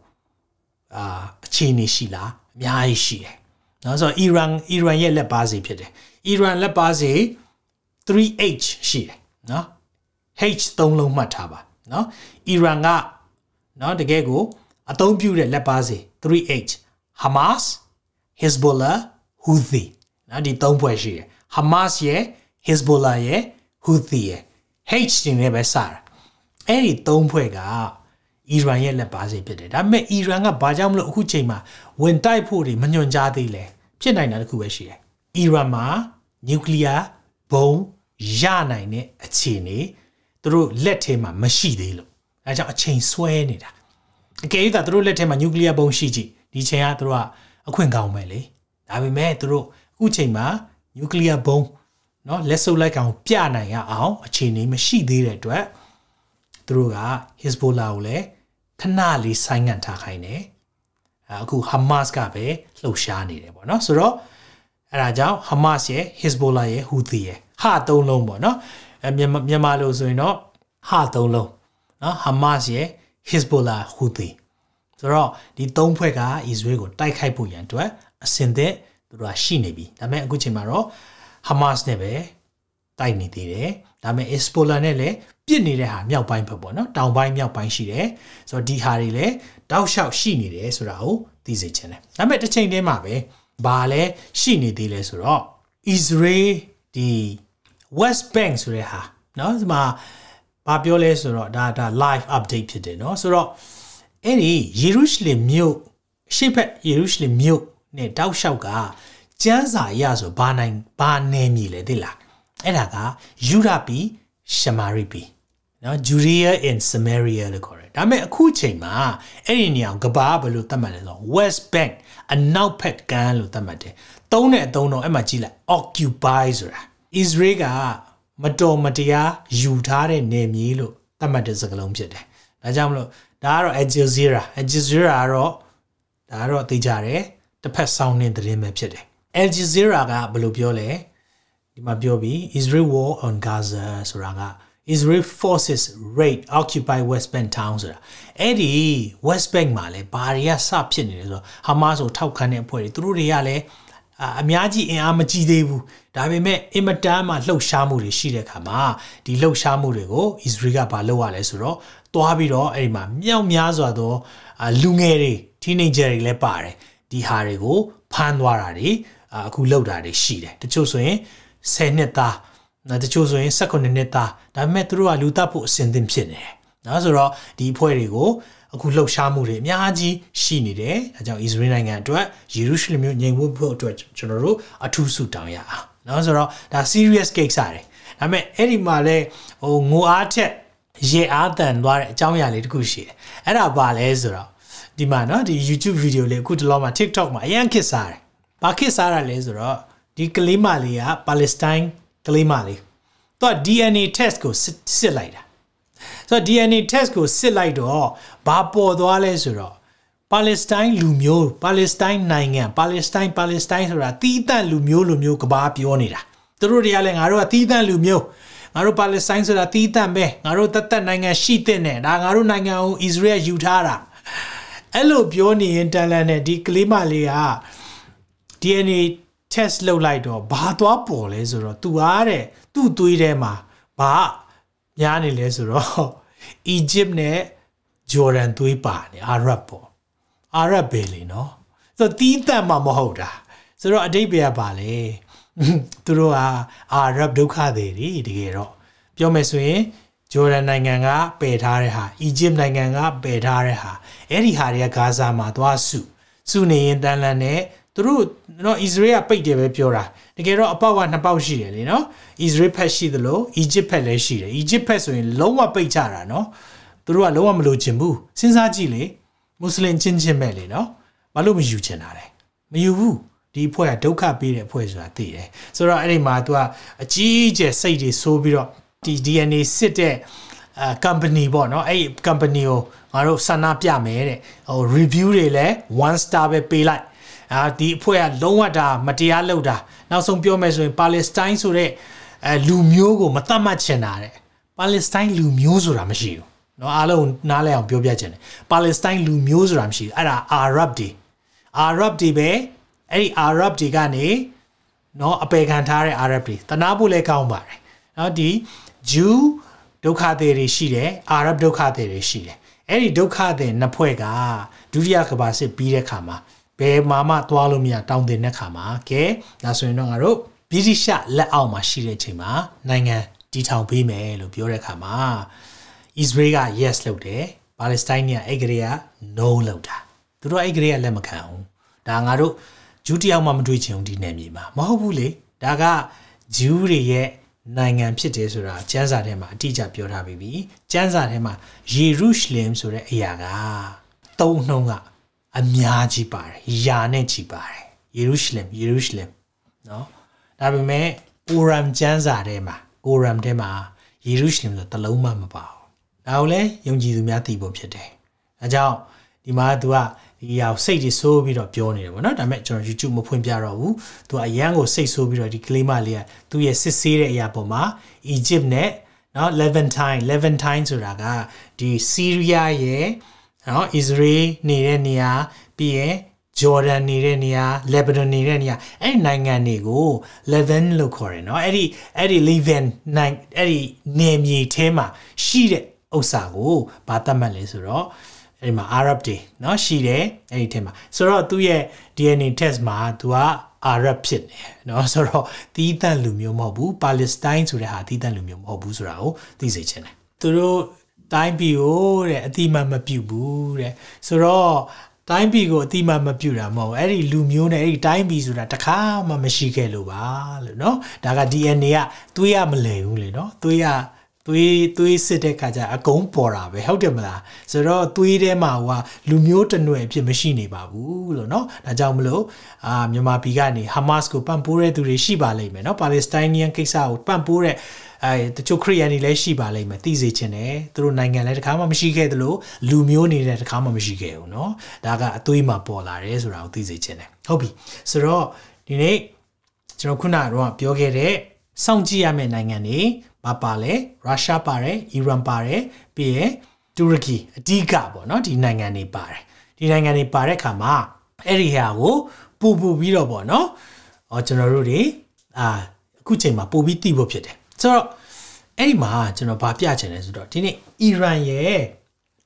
[SPEAKER 2] အာ အခြေအနေရှိလားအများကြီးရှိတယ်နော်ဆိုတော့ Iran Iran ရဲ့လက်ပါစီဖြစ်တယ် Iran လက်ပါစီ 3H ရှိတယ်နော် H သုံးလုံးမှတ်ထားပါနော် Iran ကနော်တကယ်ကိုအသုံးပြုတဲ့လက်ပါစီ 3H Hamas Hezbollah Houthi နော်ဒီသုံးဖွဲ့ရှိတယ် Hamas ရဲ့ Hezbollah ရဲ့ Houthi ရဲ့ H တင်နဲ့ပဲစတာအဲ့ဒီသုံးဖွဲ့က အီရန်ရဲ့လက်ပါစီဖြစ်တယ်ဒါပေမဲ့အီရန်ကဘာကြောင့်မလို့အခုချိန်မှာဝင်တိုက်ဖို့တွေမညွန်ကြားသေးလဲဖြစ်နိုင်တာတခုပဲရှိတယ်အီရန်မှာနျူကလ িয়ার ဘုံရနိုင်တဲ့အခြေအနေသူတို့လက်ထဲမှာမရှိသေးလို့အဲကြောင့်အချိန်ဆွဲနေတာအကယ်၍သာသူတို့လက်ထဲမှာနျူကလ িয়ার ဘုံရှိကြည့်ဒီချိန်ကသူတို့ကအခွင့်ကောင်းပဲလေဒါပေမဲ့သူတို့အခုချိန်မှာနျူကလ িয়ার ဘုံเนาะလက်စုပ်လိုက်ကောင်ပြနိုင်ရအောင်အခြေအနေမရှိသေးတဲ့အတွက်သူတို့က Hezbollah ကိုလည်း ခဏလေးဆိုင်းငံ့ထားခိုင်းတယ်အခု Hamas ကပဲလှုပ်ရှားနေတယ်ပေါ့နော်ဆိုတော့အဲဒါကြောင့် Hamas ရဲ့ Hezbollah ရဲ့ Houthi ရဲ့ဟာသုံးလုံးပေါ့နော်အဲမြန်မာလိုဆိုရင်တော့ဟာသုံးလုံးနော် Hamas ရဲ့ Hezbollah Houthi ဆိုတော့ဒီသုံးဖွဲ့က Israel ကိုတိုက်ခိုက်ဖို့ရန်အတွက်အစင်သက်သူတို့ကရှိနေပြီဒါပေမဲ့အခုချိန်မှာတော့ Hamas နဲ့ပဲတိုက်နေသေးတယ်ဒါပေမဲ့ Hezbollah နဲ့လည်း ပြစ်နေတဲ့ဟာမြောက်ပိုင်းဘက်ပေါ့နော်တောင်ပိုင်းမြောက်ပိုင်းရှိတယ်ဆိုတော့ဒီဟာတွေလည်းတောက်လျှောက်ရှိနေတယ်ဆိုတာကိုသိစေချင်တယ်ဒါပေမဲ့တစ်ချိန်တည်းမှာပဲဘာလဲရှိနေသေးလဲဆိုတော့ Israel ဒီ West Bank ဆိုတဲ့ဟာเนาะဒီမှာဘာပြောလဲဆိုတော့ဒါဒါ live update ဖြစ်တယ်เนาะဆိုတော့အဲ့ဒီယေရုရှလင်မြို့ရှေ့ဘက်ယေရုရှလင်မြို့နဲ့တောက်လျှောက်ကကျမ်းစာရဆိုဘာနိုင်ဘာနယ်မြေလဲသိလားအဲ့ဒါကယူရပီရှမာရိပီ နော် Judea and Samaria လို့ခေါ်တယ်ဒါပေမဲ့အခုချိန်မှာအဲ့ဒီနေရာကဘာဘယ်လိုသတ်မှတ်လဲဆိုတော့ West Bank အနောက်ဘက်ကမ်းလို့သတ်မှတ်တယ်သုံးတဲ့အသုံးတော့အဲ့မှာကြည့်လိုက် occupy ဆိုတာ Israel ကမတော်မတရားယူထားတဲ့နယ်မြေလို့သတ်မှတ်တဲ့စကားလုံးဖြစ်တယ်ဒါကြောင့်မလို့ဒါကတော့ Al Jazeera Al Jazeera ကတော့ဒါကတော့သိကြတယ်တစ်ဖက်ဆောင်းတဲ့သတင်းပဲဖြစ်တယ် Al Jazeera ကဘယ်လိုပြောလဲဒီမှာပြောပြီး Israel war on Gaza ဆိုတာက Israel forces raid occupy West Bank town ဆိုတာအဲ့ဒီ West Bank မှာလဲဘာတွေကစဖြစ်နေလဲဆိုတော့ Hamas ကိုထောက်ခံတဲ့အဖွဲ့တွေသူတို့တွေကလည်းအများကြီးအင်အားမကြီးသေးဘူးဒါပေမဲ့အင်မတန်မှလှုပ်ရှားမှုတွေရှိတဲ့ခါမှာဒီလှုပ်ရှားမှုတွေကို Israel ကဘာလုပ်ရလဲဆိုတော့တွားပြီးတော့အဲ့ဒီမှာမြောက်များစွာသောလူငယ်တွေ teenager တွေလည်းပါတယ်ဒီဟာတွေကိုဖမ်းသွားတာတွေအခုလှုပ်တာတွေရှိတယ်တချို့ဆိုရင်10နှစ်သား တချို့ဆိုရင်18နှစ်သားဒါပေမဲ့သူတို့ကလူတပ်ဖို့အစဉ်သင့်ဖြစ်နေတယ်နော်ဆိုတော့ဒီအဖွဲ့တွေကိုအခုလှုပ်ရှားမှုတွေအများကြီးရှိနေတယ်အဲကြောင့် Israel နိုင်ငံအတွက်ယေရုရှလင်မြို့ငြိမ်ဝတ်ဖို့အတွက်ကျွန်တော်တို့အထူးဆုတောင်းရအောင်နော်ဆိုတော့ဒါ serious case စားတယ်ဒါပေမဲ့အဲ့ဒီမှာလဲဟိုငိုအားထက်ရေအားတန်သွားတဲ့အကြောင်းအရာလေးတစ်ခုရှိတယ်အဲ့ဒါဘာလဲဆိုတော့ဒီမှာနော်ဒီ YouTube video လေးအခုတလောမှာ TikTok မှာအရင်ခစ်စားတယ်ဘာခစ်စားရလဲဆိုတော့ဒီကလေးမလေးကပါလက်စတိုင်း ကလေးမလေးသူက DNA test ကိုစစ်လိုက်တာဆိုတော့ DNA test ကိုစစ်လိုက်တော့ဘာပေါ်သွားလဲဆိုတော့ပါလက်စတိုင်းလူမျိုးပါလက်စတိုင်းနိုင်ငံပါလက်စတိုင်းပါလက်စတိုင်းဆိုတာတီးတန့်လူမျိုးလူမျိုးကဘာပြောနေတာသူတို့တွေကလည်းငါတို့ကတီးတန့်လူမျိုးငါတို့ပါလက်စတိုင်းဆိုတာတီးတန့်ပဲငါတို့တသက်နိုင်ငံရှိတဲ့နဲ့ဒါငါတို့နိုင်ငံကိုအစ္စရေးယူထားတာအဲ့လိုပြောနေရင်တန်လန်နဲ့ဒီကလေးမလေးက DNA test လုပ်လိုက်တော့ဘာသွားပေါ်လဲဆိုတော့ तू အားတဲ့သူ့သွေးထဲမှာဘာများနေလဲဆိုတော့ Egypt နဲ့ Jordan သွေးပါနေအာရပ်ပေါ့အာရပ်ပဲလေနော်ဆိုတော့တီးတန့်မှမဟုတ်တာဆိုတော့အတိတ်ပဲပါလေသူတို့ကအာရပ်ဒုက္ခတွေတွေတကယ်တော့ပြောမယ်ဆိုရင်ဂျော်ဒန်နိုင်ငံကပယ်ထားတဲ့ဟာအီဂျစ်နိုင်ငံကပယ်ထားတဲ့ဟာအဲ့ဒီဟာတွေကဂါဇာမှာသွားစုစုနေရင်တန်လန်နဲ့ သူတို့နော်အစ္စရေးကပိတ်တယ်ပဲပြောတာတကယ်တော့အပေါက်ကနှစ်ပေါက်ရှိတယ်လေနော်အစ္စရေးဖက်ရှိသလိုအီဂျစ်ဖက်လည်းရှိတယ်အီဂျစ်ဖက်ဆိုရင်လုံးဝပိတ်ကြတာနော်သူတို့ကလုံးဝမလို့ချင်ဘူးစဉ်းစားကြည့်လေမွတ်စလင်ချင်းချင်းပဲလေနော်ဘာလို့မယူချင်တာလဲမယူဘူးဒီအဖွဲ့ကဒုက္ခပေးတဲ့အဖွဲ့ဆိုတာသိတယ်ဆိုတော့အဲ့ဒီမှာ तू ကအကြီးအကျယ်စိတ်တွေဆိုးပြီးတော့ဒီ DNA စစ်တဲ့အဲ company ပေါ့နော်အဲ့ဒီ company ကိုငါတို့ဆန္ဒပြမယ်တဲ့ဟို review တွေလည်း1 star ပဲပေးလိုက် အာဒီအဖွဲ့ကလုံးဝတာမတရားလုပ်တာနောက်ဆုံးပြောမယ်ဆိုရင်ပါလက်စတိုင်းဆိုတဲ့အဲလူမျိုးကိုမသတ်မှတ်ချင်တာတဲ့ပါလက်စတိုင်းလူမျိုးဆိုတာမရှိဘူးเนาะအားလုံးနားလည်အောင်ပြောပြချင်တယ်ပါလက်စတိုင်းလူမျိုးဆိုတာမရှိဘူးအဲ့ဒါအာရပ်တွေအာရပ်တွေပဲအဲ့ဒီအာရပ်တွေကနေเนาะအပေခံထားတဲ့အာရပ်တွေတနာဖို့လည်းကောင်းပါတယ်เนาะဒီဂျူးဒုက္ခသည်တွေရှိတယ်အာရပ်ဒုက္ခသည်တွေရှိတယ်အဲ့ဒီဒုက္ခသည်နှစ်ဖွဲ့ကဒုတိယကမ္ဘာစစ်ပြီးတဲ့ခါမှာ ဘယ်မှာမှသွားလို့မရတောင်းတင်တဲ့ခါမှာကဲဒါဆိုရင်တော့ငါတို့ဗြိတိရှလက်အောက်မှာရှိတဲ့အချိန်မှာနိုင်ငံတည်ထောင်ပေးမယ်လို့ပြောတဲ့ခါမှာ Israel က yes လုပ်တယ် Palestine ကအဲ့ကလေးက no လုပ်တာသူတို့အဲ့ကလေးကလက်မခံဘူးဒါငါတို့ဂျူးတယောက်မှမတွေ့ချင်ဘူးဒီနယ်မြေမှာမဟုတ်ဘူးလေဒါကဂျူးတွေရဲ့နိုင်ငံဖြစ်တယ်ဆိုတာကျမ်းစာထဲမှာအတိအကျပြောထားပြီးပြီကျမ်းစာထဲမှာယေရုရှလင်ဆိုတဲ့အရာကသုံးနှုံးက အများကြီးပါတယ်ယာနဲ့ကြီးပါတယ်ယေရုရှလင်ယေရုရှလင်နော်ဒါပေမဲ့ကိုရမ်ကျမ်းစာထဲမှာကိုရမ်ထဲမှာယေရုရှလင်ဆိုတလုံးမှမပါဘူးဒါကိုလည်းယုံကြည်သူများသိဖို့ဖြစ်တယ်အဲကြောင့်ဒီမှာ तू ကဒီဟာကိုစိတ်ကြီးဆိုးပြီးတော့ပြောနေတယ်ပေါ့နော်ဒါပေမဲ့ကျွန်တော် YouTube မဖွင့်ပြတော့ဘူး तू အရန်ကိုစိတ်ဆိုးပြီးတော့ဒီကလေးမလေးကသူ့ရဲ့စစ်ဆေးတဲ့အရာပေါ်မှာ Egypt နဲ့နော် Levantine Levantine ဆိုတာကဒီ Syria ရဲ့ နော် Israel နေတဲ့နေရာပြီးရင် Jordan နေတဲ့နေရာ Lebanon နေတဲ့နေရာအဲ့ဒီနိုင်ငံတွေကို Levant လို့ခေါ်တယ်เนาะအဲ့ဒီအဲ့ဒီ Levant နိုင်အဲ့ဒီနေမြေထဲမှာရှိတဲ့ဥစ္စာကိုဘာသတ်မှတ်လဲဆိုတော့အဲ့ဒီမှာ Arab တွေเนาะရှိတယ်အဲ့ဒီထဲမှာဆိုတော့သူ့ရဲ့ DNA test မှာသူက Arab ဖြစ်တယ်เนาะဆိုတော့တီးတန့်လူမျိုးမဟုတ်ဘူး Palestine ဆိုတဲ့ဟာတီးတန့်လူမျိုးမဟုတ်ဘူးဆိုတာကိုသိစေချင်တယ်သူတို့ တိုင်းပြည်ကိုတဲ့အတိမတ်မပြုတ်ဘူးတဲ့ဆိုတော့တိုင်းပြည်ကိုအတိမတ်မပြုတ်တာမဟုတ်အဲ့ဒီလူမျိုးနဲ့အဲ့ဒီတိုင်းပြည်ဆိုတာတခါမှမရှိခဲ့လို့ပါလို့เนาะဒါက DNA ကသွေးရမလဲဘူးလေเนาะသွေးရ သွေးသွေးစစ်တဲ့ခါကျအကုန်ပေါ်တာပဲဟုတ်တယ်မလားဆိုတော့သွေးထဲမှာဟိုလူမျိုးတနွယ်အဖြစ်မရှိနေပါဘူးလို့เนาะဒါကြောင့်မလို့အာမြန်မာပြည်ကနေ Hamas ကိုပံ့ပိုးတဲ့သူတွေရှိပါလိမ့်မယ်เนาะ Palestinian ကိစ္စကိုပံ့ပိုးတဲ့အဲတချို့ခရီးယန်တွေလည်းရှိပါလိမ့်မယ်သိစေချင်တယ်သူတို့နိုင်ငံလည်းတခါမှမရှိခဲ့သလိုလူမျိုးနေတဲ့တခါမှမရှိခဲ့ဘူးเนาะဒါကအသွေးမှာပေါ်လာတယ်ဆိုတာကိုသိစေချင်တယ်ဟုတ်ပြီဆိုတော့ဒီနေ့ကျွန်တော်ခုနကတော့ပြောခဲ့တဲ့စောင့်ကြည့်ရမယ့်နိုင်ငံတွေ ဘာပါလဲရုရှားပါတယ်အီရန်ပါတယ်ပြီးရင်တူရကီအဓိကပေါ့နော်ဒီနိုင်ငံတွေပါတယ်ဒီနိုင်ငံတွေပါတဲ့ခါမှာအဲ့ဒီဟာကိုပူပူပြီးတော့ပေါ့နော်အော်ကျွန်တော်တို့တွေအာအခုချိန်မှာပို့ပြီးတည်ဖို့ဖြစ်တယ်ဆိုတော့အဲ့ဒီမှာကျွန်တော်ဗာပြချင်တယ်ဆိုတော့ဒီနေ့အီရန်ရဲ့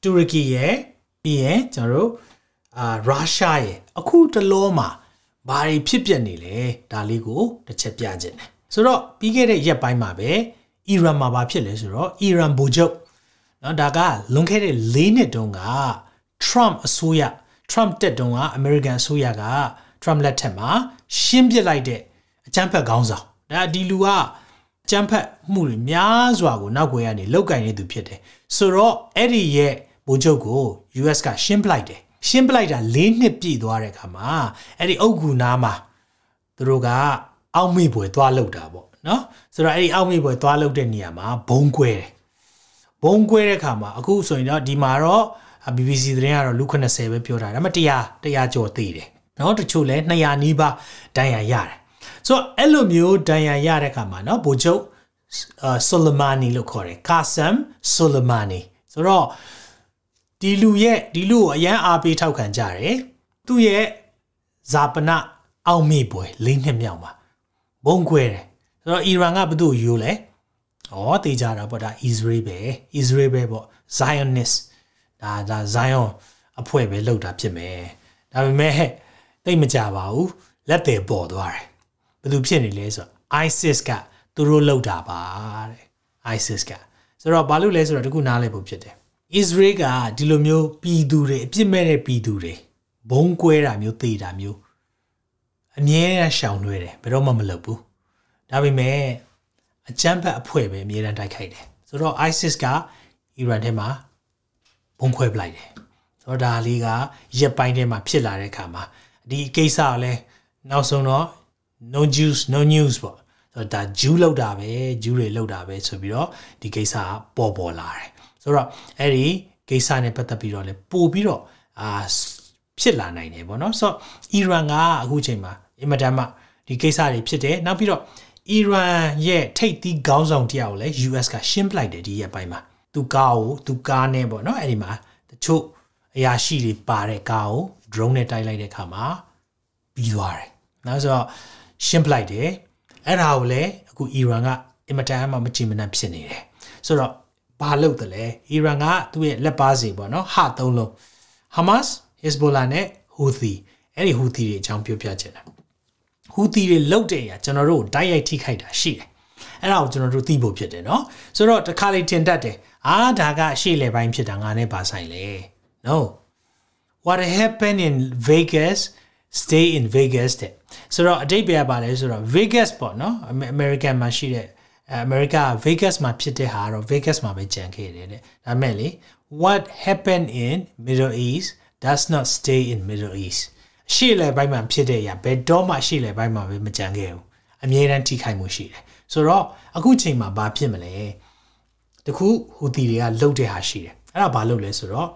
[SPEAKER 2] တူရကီရဲ့ပြီးရင်ကျွန်တော်တို့အာရုရှားရဲ့အခုတလောမှာဘာတွေဖြစ်ပျက်နေလဲဒါလေးကိုတစ်ချက်ပြချင်တယ်ဆိုတော့ပြီးခဲ့တဲ့ရက်ပိုင်းမှာပဲ အီရန်မှာဘာဖြစ်လဲဆိုတော့အီရန်ဗိုလ်ချုပ်เนาะဒါကလွန်ခဲ့တဲ့၄နှစ်တုန်းက Trump အစိုးရ Trump တက်တုန်းက American အစိုးရက Trump လက်ထက်မှာရှင်းပစ်လိုက်တဲ့အကြမ်းဖက်ခေါင်းဆောင်ဒါဒီလူကအကြမ်းဖက်မှုတွေများစွာကိုနောက်ွယ်ကနေလောက်ကင်နေသူဖြစ်တယ်ဆိုတော့အဲ့ဒီရဲ့ဗိုလ်ချုပ်ကို US ကရှင်းပလိုက်တယ်ရှင်းပလိုက်တာ၄နှစ်ပြည့်သွားတဲ့အခါမှာအဲ့ဒီအုတ်ဂူနာမှာသူတို့ကအောက်မေ့ပွဲသွားလောက်တာပေါ့ နော်ဆိုတော့အဲ့ဒီအောက်မေ့ပွဲသွားလောက်တဲ့နေရာမှာဘုံကွဲတယ်ဘုံကွဲတဲ့အခါမှာအခုဆိုရင်တော့ဒီမှာတော့ BBC သတင်းကတော့လူ90ပဲပြောတာဒါပေမဲ့100 100ကျော်သေးတယ်နော်တချို့လဲ200နီးပါးဒဏ်ရာရတယ်ဆိုတော့အဲ့လိုမျိုးဒဏ်ရာရတဲ့အခါမှာနော်ဗိုလ်ချုပ်ဆိုလမာနီလို့ခေါ်တယ်ကာဆမ်ဆိုလမာနီဆိုတော့ဒီလူရဲ့ဒီလူကိုအရန်အားပေးထောက်ခံကြတယ်သူ့ရဲ့ဇာပနအောင်မေပွဲလေးနှစ်မြောက်မှာဘုံကွဲတယ် ဆိုတော့အီရန်ကဘယ်သူ့ယူလဲဩတေးကြတာပေါ့ဒါ Israel ပဲ Israel ပဲပေါ့ Zionist ဒါဒါ Zion အဖွဲ့ပဲလောက်တာဖြစ်မယ်ဒါပေမဲ့တိတ်မကြပါဘူးလက်တယ်ပေါ်သွားတယ်ဘယ်သူဖြစ်နေလဲဆိုတော့ ISIS ကသူတို့လောက်တာပါတဲ့ ISIS ကဆိုတော့ဘာလို့လဲဆိုတော့တခုနားလည်ဖို့ဖြစ်တယ် Israel ကဒီလိုမျိုးပြည်သူတွေအပြစ်မဲ့တဲ့ပြည်သူတွေဘုံကွဲတာမျိုးတေးတာမျိုးအမြဲတမ်းရှောင်လွှဲတယ်ဘယ်တော့မှမလုပ်ဘူး ဒါပေမဲ့အကြမ်းဖက်အဖွဲ့ပဲအမြဲတမ်းတိုက်ခိုက်တယ်ဆိုတော့ ISIS ကအီရန်ထဲမှာဘုံခွဲပလိုက်တယ်ဆိုတော့ဒါလေးကရက်ပိုင်းထဲမှာဖြစ်လာတဲ့အခါမှာဒီကိစ္စကလည်းနောက်ဆုံးတော့ no juice no news ပေါ့ဆိုတော့ဒါဂျူးလောက်တာပဲဂျူးတွေလောက်တာပဲဆိုပြီးတော့ဒီကိစ္စကပေါ်ပေါ်လာတယ်ဆိုတော့အဲ့ဒီကိစ္စနဲ့ပတ်သက်ပြီးတော့လည်းပို့ပြီးတော့အာဖြစ်လာနိုင်တယ်ပေါ့နော်ဆိုတော့အီရန်ကအခုချိန်မှာအင်မတန်မှဒီကိစ္စတွေဖြစ်တယ်နောက်ပြီးတော့ အီရန်ရဲ့ထိပ်သီးခေါင်းဆောင်တယောက်လည်း US ကရှင်းပလိုက်တယ်ဒီရက်ပိုင်းမှာသူကားကိုသူကားနဲ့ပေါ့နော်အဲ့ဒီမှာတချို့အရာရှိတွေပါတဲ့ကားကို drone နဲ့တိုက်လိုက်တဲ့အခါမှာပြီးသွားတယ်နောက်ဆိုတော့ရှင်းပလိုက်တယ်အဲ့ဒါကိုလည်းအခုအီရန်ကအင်မတန်မှမကြည်မနှံဖြစ်နေတယ်ဆိုတော့ဘာလုပ်တယ်လဲအီရန်ကသူ့ရဲ့လက်ပါစီပေါ့နော်ဟာသုံးလုံး Hamas Hezbollah နဲ့ Houthi အဲ့ဒီ Houthi တွေအကြောင်းပြောပြချင်တယ် ဟူသီတွေလုတ်တဲ့အရာကျွန်တော်တို့ကိုတိုက်ရိုက်ထိခိုက်တာရှိတယ်အဲ့ဒါကိုကျွန်တော်တို့သိဖို့ဖြစ်တယ်နော်ဆိုတော့တစ်ခါလေတင်တတ်တယ်အာဒါကအရှိလေပိုင်းဖြစ်တာငါနဲ့ပါဆိုင်လေ no what happened in vegas stay in vegas တဲ့ဆိုတော့အတိတ်ပဲပါလဲဆိုတော့ vegas ပေါ့နော် american မှာရှိတဲ့ america vegas မှာဖြစ်တဲ့ဟာတော့ vegas မှာပဲကြံခဲ့တယ်တဲ့ဒါမဲ့လေ what happened in middle east does not stay in middle east ရှေ့လေဘိုင်းမှာဖြစ်တဲ့အရာဘယ်တော့မှရှေ့လေဘိုင်းမှာပဲမကြံခဲ့ဘူးအမြဲတမ်းထိခိုက်မှုရှိတယ်ဆိုတော့အခုချိန်မှာဘာဖြစ်မလဲတခုဟူတီတွေကလှုပ်တဲ့ဟာရှိတယ်အဲ့ဒါဘာလှုပ်လဲဆိုတော့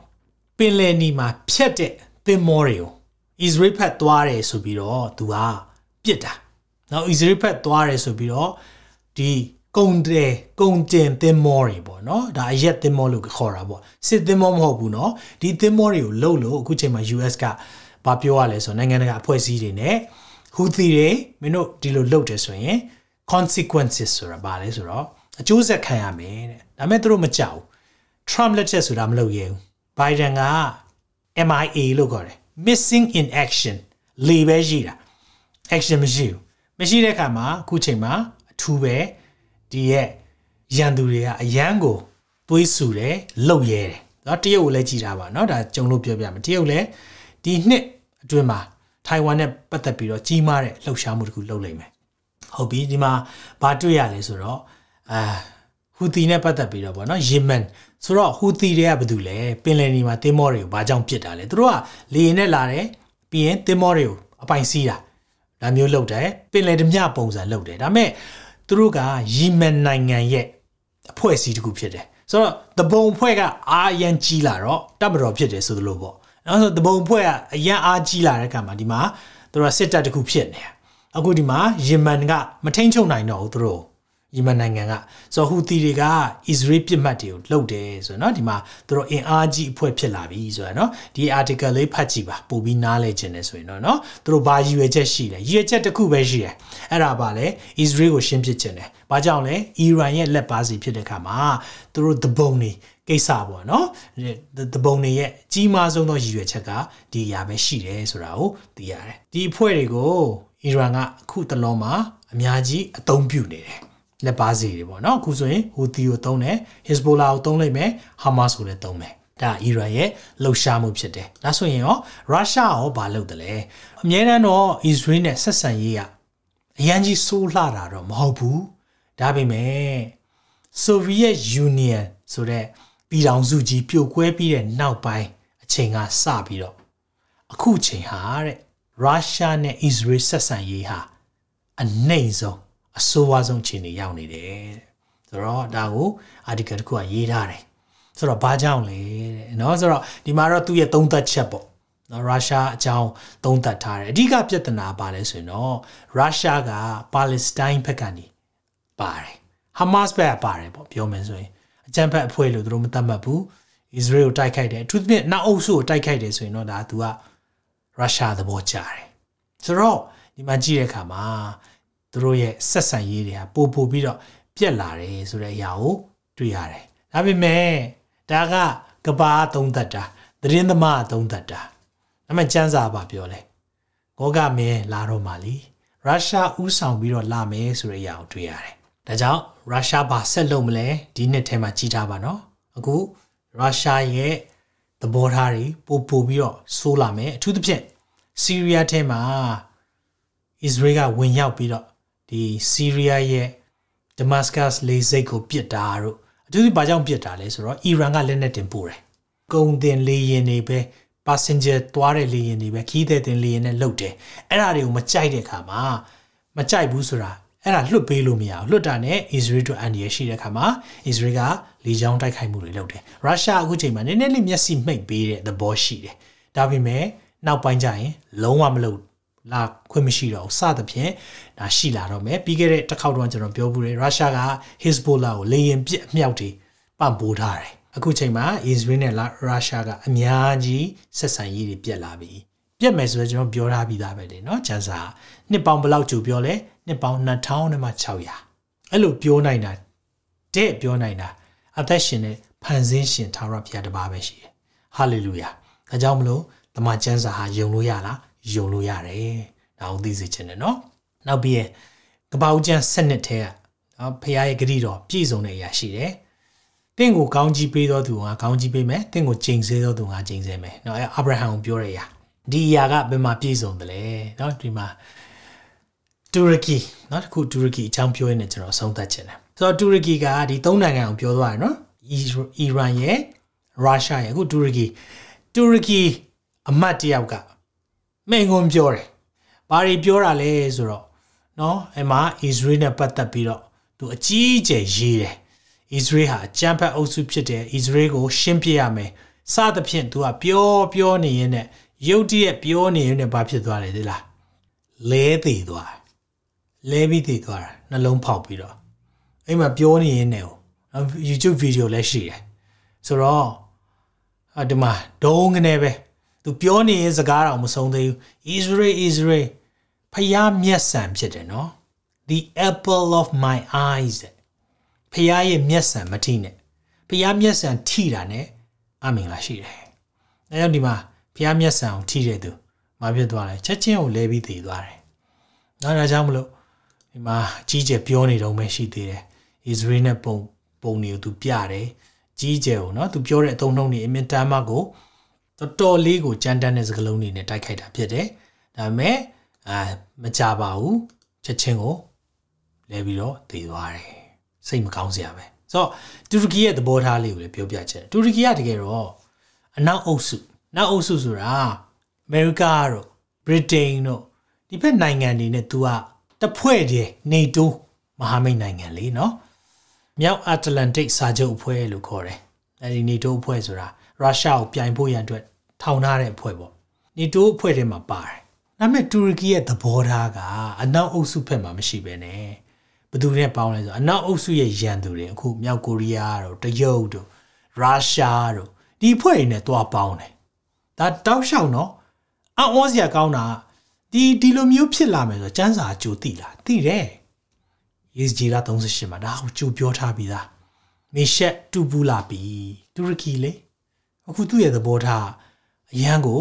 [SPEAKER 2] ပင်လယ်နီမှာဖြတ်တဲ့သင်္ဘောတွေကို Israel ဖက်သွားတယ်ဆိုပြီးတော့သူကပြစ်တာနောက် Israel ဖက်သွားတယ်ဆိုပြီးတော့ဒီကုံတယ်ကုံတင်သင်္ဘောတွေပေါ့နော်ဒါအရက်သင်္ဘောလို့ခေါ်တာပေါ့စစ်သင်္ဘောမဟုတ်ဘူးเนาะဒီသင်္ဘောတွေကိုလှုပ်လို့အခုချိန်မှာ US က ဘာပြောရလဲဆိုနိုင်ငံတကာအဖွဲ့အစည်းတွေနဲ့ဟူသီတွေမင်းတို့ဒီလိုလုပ်တယ်ဆိုရင် consequences ဆိုတာဘာလဲဆိုတော့အကျိုးဆက်ခံရမယ်တဲ့ဒါပေမဲ့သူတို့မကြောက်ဘူး Trump လက်ချက်ဆိုတာမလုပ်ရဘူး Biden က MIA လို့ခေါ်တယ် missing in action လေပဲရှိတာ action မရှိဘူးမရှိတဲ့အခါမှာအခုချိန်မှာအထူးပဲဒီရဲ့ရန်သူတွေကအရန်ကိုတွေးဆူတယ်လှုပ်ရဲတယ်နော်တရုတ်ကိုလည်းကြည်တာပါနော်ဒါကြုံလို့ပြောပြမယ်တရုတ်လည်းဒီနှစ် အတွင်းမှာထိုင်ဝမ်နဲ့ပတ်သက်ပြီးတော့ကြီးမားတဲ့လှုပ်ရှားမှုတစ်ခုလုပ်လိမ့်မယ်ဟုတ်ပြီဒီမှာဘာတွေ့ရလဲဆိုတော့အာဟဟူသီနဲ့ပတ်သက်ပြီးတော့ဗောနော်ယီမန်ဆိုတော့ဟူသီတွေကဘာတူလဲပင်လယ်နီမှာတင်းမောတွေကိုဘာကြောင့်ပစ်တာလဲသူတို့ကလေရင်နဲ့လာတယ်ပြီးရင်တင်းမောတွေကိုအပိုင်စီးတာဒါမျိုးလုပ်တယ်ပင်လယ်ဓမြပုံစံလုပ်တယ်ဒါပေမဲ့သူတို့ကယီမန်နိုင်ငံရဲ့အဖွဲ့အစည်းတစ်ခုဖြစ်တယ်ဆိုတော့တဘုံဖွဲ့ကအာရန်ကြီးလာတော့တပ်မတော်ဖြစ်တယ်ဆိုသလိုပေါ့ နောက်ဆိုတဘုံဖွဲ့ကအရန်အားကြီးလာတဲ့ကံမှာဒီမှာသူတို့ကစစ်တပ်တစ်ခုဖြစ်နေအခုဒီမှာယီမန်ကမထိန်ချုပ်နိုင်တော့ဘူးသူတို့ ယီမန်နိုင်ငံကဆိုတော့ဟူသီတွေကအစ္စရေးပြစ်မှတ်တွေကိုလှုပ်တယ်ဆိုတော့เนาะဒီမှာသူတို့အင်အားကြီးအဖွဲ့ဖြစ်လာပြီဆိုတော့เนาะဒီ article လေးဖတ်ကြည့်ပါပို့ပြီးနားလဲခြင်းတယ်ဆိုရင်တော့เนาะသူတို့ဘာရည်ရွယ်ချက်ရှိလဲရည်ရွယ်ချက်တစ်ခုပဲရှိတယ်အဲ့ဒါပါလေအစ္စရေးကိုရှင်းပြခြင်းတယ်ဘာကြောင့်လဲအီရန်ရဲ့လက်ပါစီဖြစ်တဲ့ခါမှာသူတို့တပုံနေကိစ္စပေါ့နော်တပုံနေရဲ့အကြီးမားဆုံးသောရည်ရွယ်ချက်ကဒီအရာပဲရှိတယ်ဆိုတာကိုသိရတယ်ဒီအဖွဲ့တွေကိုအီရန်ကအခုတလုံးမှာအများကြီးအသုံးပြုနေတယ် လက်ပါစီတွေပေါ့နော်အခုဆိုရင်ဟူသီကိုသုံးတယ်ဟစ်ဘိုလာကိုသုံးလိုက်မယ်ဟာမတ်ကိုလည်းသုံးမယ်ဒါအီရန်ရဲ့လှုပ်ရှားမှုဖြစ်တယ်ဒါဆိုရင်ရောရုရှားရောဘာလုပ်တယ်လဲအများအားတော့အစ္စရေးနဲ့ဆက်ဆံရေးကအရန်ကြီးဆိုးလှတာတော့မဟုတ်ဘူးဒါပေမဲ့ Soviet Union ဆိုတဲ့ပြည်ထောင်စုကြီးပြိုကွဲပြီးတဲ့နောက်ပိုင်းအချိန်ကစပြီးတော့အခုချိန်ဟာတဲ့ရုရှားနဲ့အစ္စရေးဆက်ဆံရေးဟာအနှိမ့်ဆုံး အဆိုးဝါးဆုံးအခြေအနေရောက်နေတယ်ဆိုတော့ဒါကို article တစ်ခုကရေးထားတယ်ဆိုတော့ဘာကြောင့်လဲတဲ့เนาะဆိုတော့ဒီမှာတော့သူ့ရဲ့သုံးသက်ချက်ပေါ့နော်ရုရှားအကြောင်းသုံးသပ်ထားတယ်အဓိကပြဿနာပါလဲဆိုရင်တော့ရုရှားကပါလက်စတိုင်းဘက်ကနေပါတယ်ဟာမတ်စ်ဘက်ကပါတယ်ပေါ့ပြောမယ်ဆိုရင်အကြမ်းဖက်အဖွဲ့လို့သူတို့မသတ်မှတ်ဘူးအစ္စရေးကိုတိုက်ခိုက်တယ်အထူးသဖြင့်နောက်အုပ်စုကိုတိုက်ခိုက်တယ်ဆိုရင်တော့ဒါသူကရုရှားသဘောကျတယ်ဆိုတော့ဒီမှာကြည့်တဲ့အခါမှာ သူတို့ရဲ့ဆက်ဆံရေးတွေကပို့ပို့ပြီးတော့ပြက်လာတယ်ဆိုတဲ့အရာကိုတွေ့ရတယ်ဒါပေမဲ့ဒါကကဘာသုံးသက်တာသတင်းသမားသုံးသက်တာဒါမှကျန်းစာပါပြောလဲဂောကမင်းလာတော့မှလीရုရှားဥဆောင်ပြီးတော့လာမယ်ဆိုတဲ့အရာကိုတွေ့ရတယ်ဒါကြောင့်ရုရှားဘာဆက်လုပ်မလဲဒီနှစ်ထဲမှာကြီးထားပါနော်အခုရုရှားရဲ့သဘောထားတွေပို့ပို့ပြီးတော့ဆိုးလာမယ်အထူးသဖြင့်ဆီးရီးယားထဲမှာအစ္စရေးကဝင်ရောက်ပြီးတော့ ဒီဆီးရီးယားရဲ့ဒမတ်စကတ်လေဆိပ်ကိုပစ်တာတို့အထူးသဖြင့်ဘာကြောင့်ပစ်တာလဲဆိုတော့အီရန်ကလက်နက်တင်ပို့တယ်ကုန်တင်လေယာဉ်တွေပဲ passenger သွားတဲ့လေယာဉ်တွေပဲခီးတဲ့တင်လေယာဉ်နဲ့လှုပ်တယ်အဲ့ဒါတွေကိုမကြိုက်တဲ့အခါမှာမကြိုက်ဘူးဆိုတာအဲ့ဒါလွတ်ပေးလို့မရဘူးလွတ်တာနဲ့ Israel တို့အန်ဒီရရှိတဲ့အခါမှာ Israel ကလေကြောင်းတိုက်ခိုက်မှုတွေလုပ်တယ်ရုရှားအခုချိန်မှာနည်းနည်းလေးမျက်စိမှိတ်ပေးတဲ့သဘောရှိတယ်ဒါပေမဲ့နောက်ပိုင်းကျရင်လုံးဝမလုပ် လာခွင့်မရှိတော့စသဖြင့်ဒါရှိလာတော့မယ်ပြီးခဲ့တဲ့တစ်ခေါက်တော့ကျွန်တော်ပြောဘူးတယ်ရုရှားက Hezbollah ကိုလေရင်ပြစ်အမြောက်တွေပံ့ပိုးထားတယ်အခုချိန်မှာ Israel နဲ့ရုရှားကအများကြီးဆက်ဆံရေးတွေပြက်လာပြီပြက်မယ်ဆိုတော့ကျွန်တော်ပြောထားပြီးသားပဲလေเนาะကျန်စာနှစ်ပေါင်းဘယ်လောက်ကြိုပြောလဲနှစ်ပေါင်း2000နဲ့မှ600အဲ့လိုပြောနိုင်တာတဲ့ပြောနိုင်တာအသက်ရှင်တဲ့ဖန်ဆင်းရှင်သာရဘုရားတပါးပဲရှိတယ်ဟာလေလုယာဒါကြောင့်မလို့တမန်ကျမ်းစာဟာယုံလို့ရလား ယုံလို့ရတယ်။ဒါကိုသိစေချင်တယ်နော်။နောက်ပြီးရကပောက်ကျန်းစနစ်ထဲကနော်ဖရားရဲ့ဂရိတော်ပြည့်စုံတဲ့အရာရှိတယ်။တင့်ကိုကောင်းကြီးပေးသောသူကကောင်းကြီးပေးမယ်။တင့်ကိုချိန်ဆသောသူကချိန်ဆမယ်။နော်အဲအာဗြဟံကိုပြောတဲ့အရာ။ဒီအရာကဘယ်မှာပြည့်စုံတယ်လဲ။နော်ဒီမှာတူရကီနော်တခုတူရကီအကြောင်းပြောရင်းနဲ့ကျွန်တော်ဆုံးသက်ချင်တယ်။ဆိုတော့တူရကီကဒီသုံးနိုင်ငံကိုပြောသွားတယ်နော်။အီရန်ရဲ့ရုရှားရဲ့အခုတူရကီတူရကီအမတ်တယောက်က မိန်ကွန်းပြောတယ်။ဘာတွေပြောတာလဲဆိုတော့နော်အဲ့မှာ Israel နဲ့ပတ်သက်ပြီးတော့သူအကြီးအကျယ်ရေးတယ်။ Israel ဟာကြမ်းဖက်အုပ်စုဖြစ်တယ်။ Israel ကိုရှင်းပြရမယ်။စသဖြင့်သူကပြောပြောနေရင်းနဲ့ရုတ်တရက်ပြောနေရင်းနဲ့ဘာဖြစ်သွားလဲသိလား။လဲသေးသွား။လဲပြီးသေးသွားတာနှလုံးဖောက်ပြီးတော့အဲ့မှာပြောနေရင်းနဲ့ YouTube video လည်းရှိတယ်။ဆိုတော့အဒီမှာဒုံငနေပဲ။ သူပြောနေရင်စကားတော့မဆုံးသေးဘူး Israel Israel ဖျားမျက်စံဖြစ်တယ်နော် the apple of my eyes ဖျားရဲ့မျက်စံမထိနဲ့ဖျားမျက်စံထိတာနဲ့အမင်္ဂလာရှိတယ်အဲကြောင့်ဒီမှာဖျားမျက်စံကိုထိတဲ့သူမဖြစ်သွားလဲချက်ချင်းကိုလဲပြီးတည်သွားတယ်နော်ဒါကြောင့်မလို့ဒီမှာကြီးကျယ်ပြောနေတော့မှရှိသေးတယ် Israel နဲ့ပုံပုံတွေကိုသူပြတယ်ကြီးကျယ်ကိုနော်သူပြောတဲ့အသုံးနှုန်းတွေအမြင့်တမ်းမကို တော်တော်လေးကိုကြမ်းတမ်းတဲ့စကားလုံးတွေနဲ့တိုက်ခိုက်တာဖြစ်တယ်။ဒါပေမဲ့အာမကြပါဘူးချက်ချင်းကိုလဲပြီးတော့သေသွားတယ်။စိတ်မကောင်းစရာပဲ။ဆိုတော့တူရကီရဲ့သဘောထားလေးကိုလည်းပြောပြချင်တယ်။တူရကီကတကယ်တော့အနောက်အုပ်စုနောက်အုပ်စုဆိုတာအမေရိကတို့ဗြိတိန်တို့ဒီဘက်နိုင်ငံတွေနဲ့ तू ကတဖွဲ့တည်းနေတိုးမဟာမိတ်နိုင်ငံလေးနော်မြောက်အတ္တလန္တိတ်စာချုပ်အဖွဲ့လို့ခေါ်တယ်အဲဒီနေတိုးအဖွဲ့ဆိုတာ ရုရှားကိုပြိုင်ဖို့ရန်အတွက်ထောင်ထားတဲ့အဖွဲ့ပေါ့နေတိုးအဖွဲ့ထဲမှာပါတယ်ဒါပေမဲ့တူရကီရဲ့သဘောထားကအနောက်အုပ်စုဘက်မှာမရှိဘဲနဲ့ဘယ်သူနဲ့ပေါင်းလဲဆိုအနောက်အုပ်စုရဲ့ရန်သူတွေအခုမြောက်ကိုရီးယားတို့တရုတ်တို့ရုရှားတို့ဒီအဖွဲ့တွေနဲ့တွားပေါင်းတယ်ဒါတောက်လျှောက်နော်အော်စရာကောင်းတာဒီဒီလိုမျိုးဖြစ်လာမယ်ဆိုစန်းစာကြိုသိလားသိတယ်ရေးဂျီလာ38မှာဒါကိုကြိုပြောထားပြီးသားမေရှက်တူပူလာပြီတူရကီလေ အခုသူ့ရဲ့သဘောထားအရန်ကို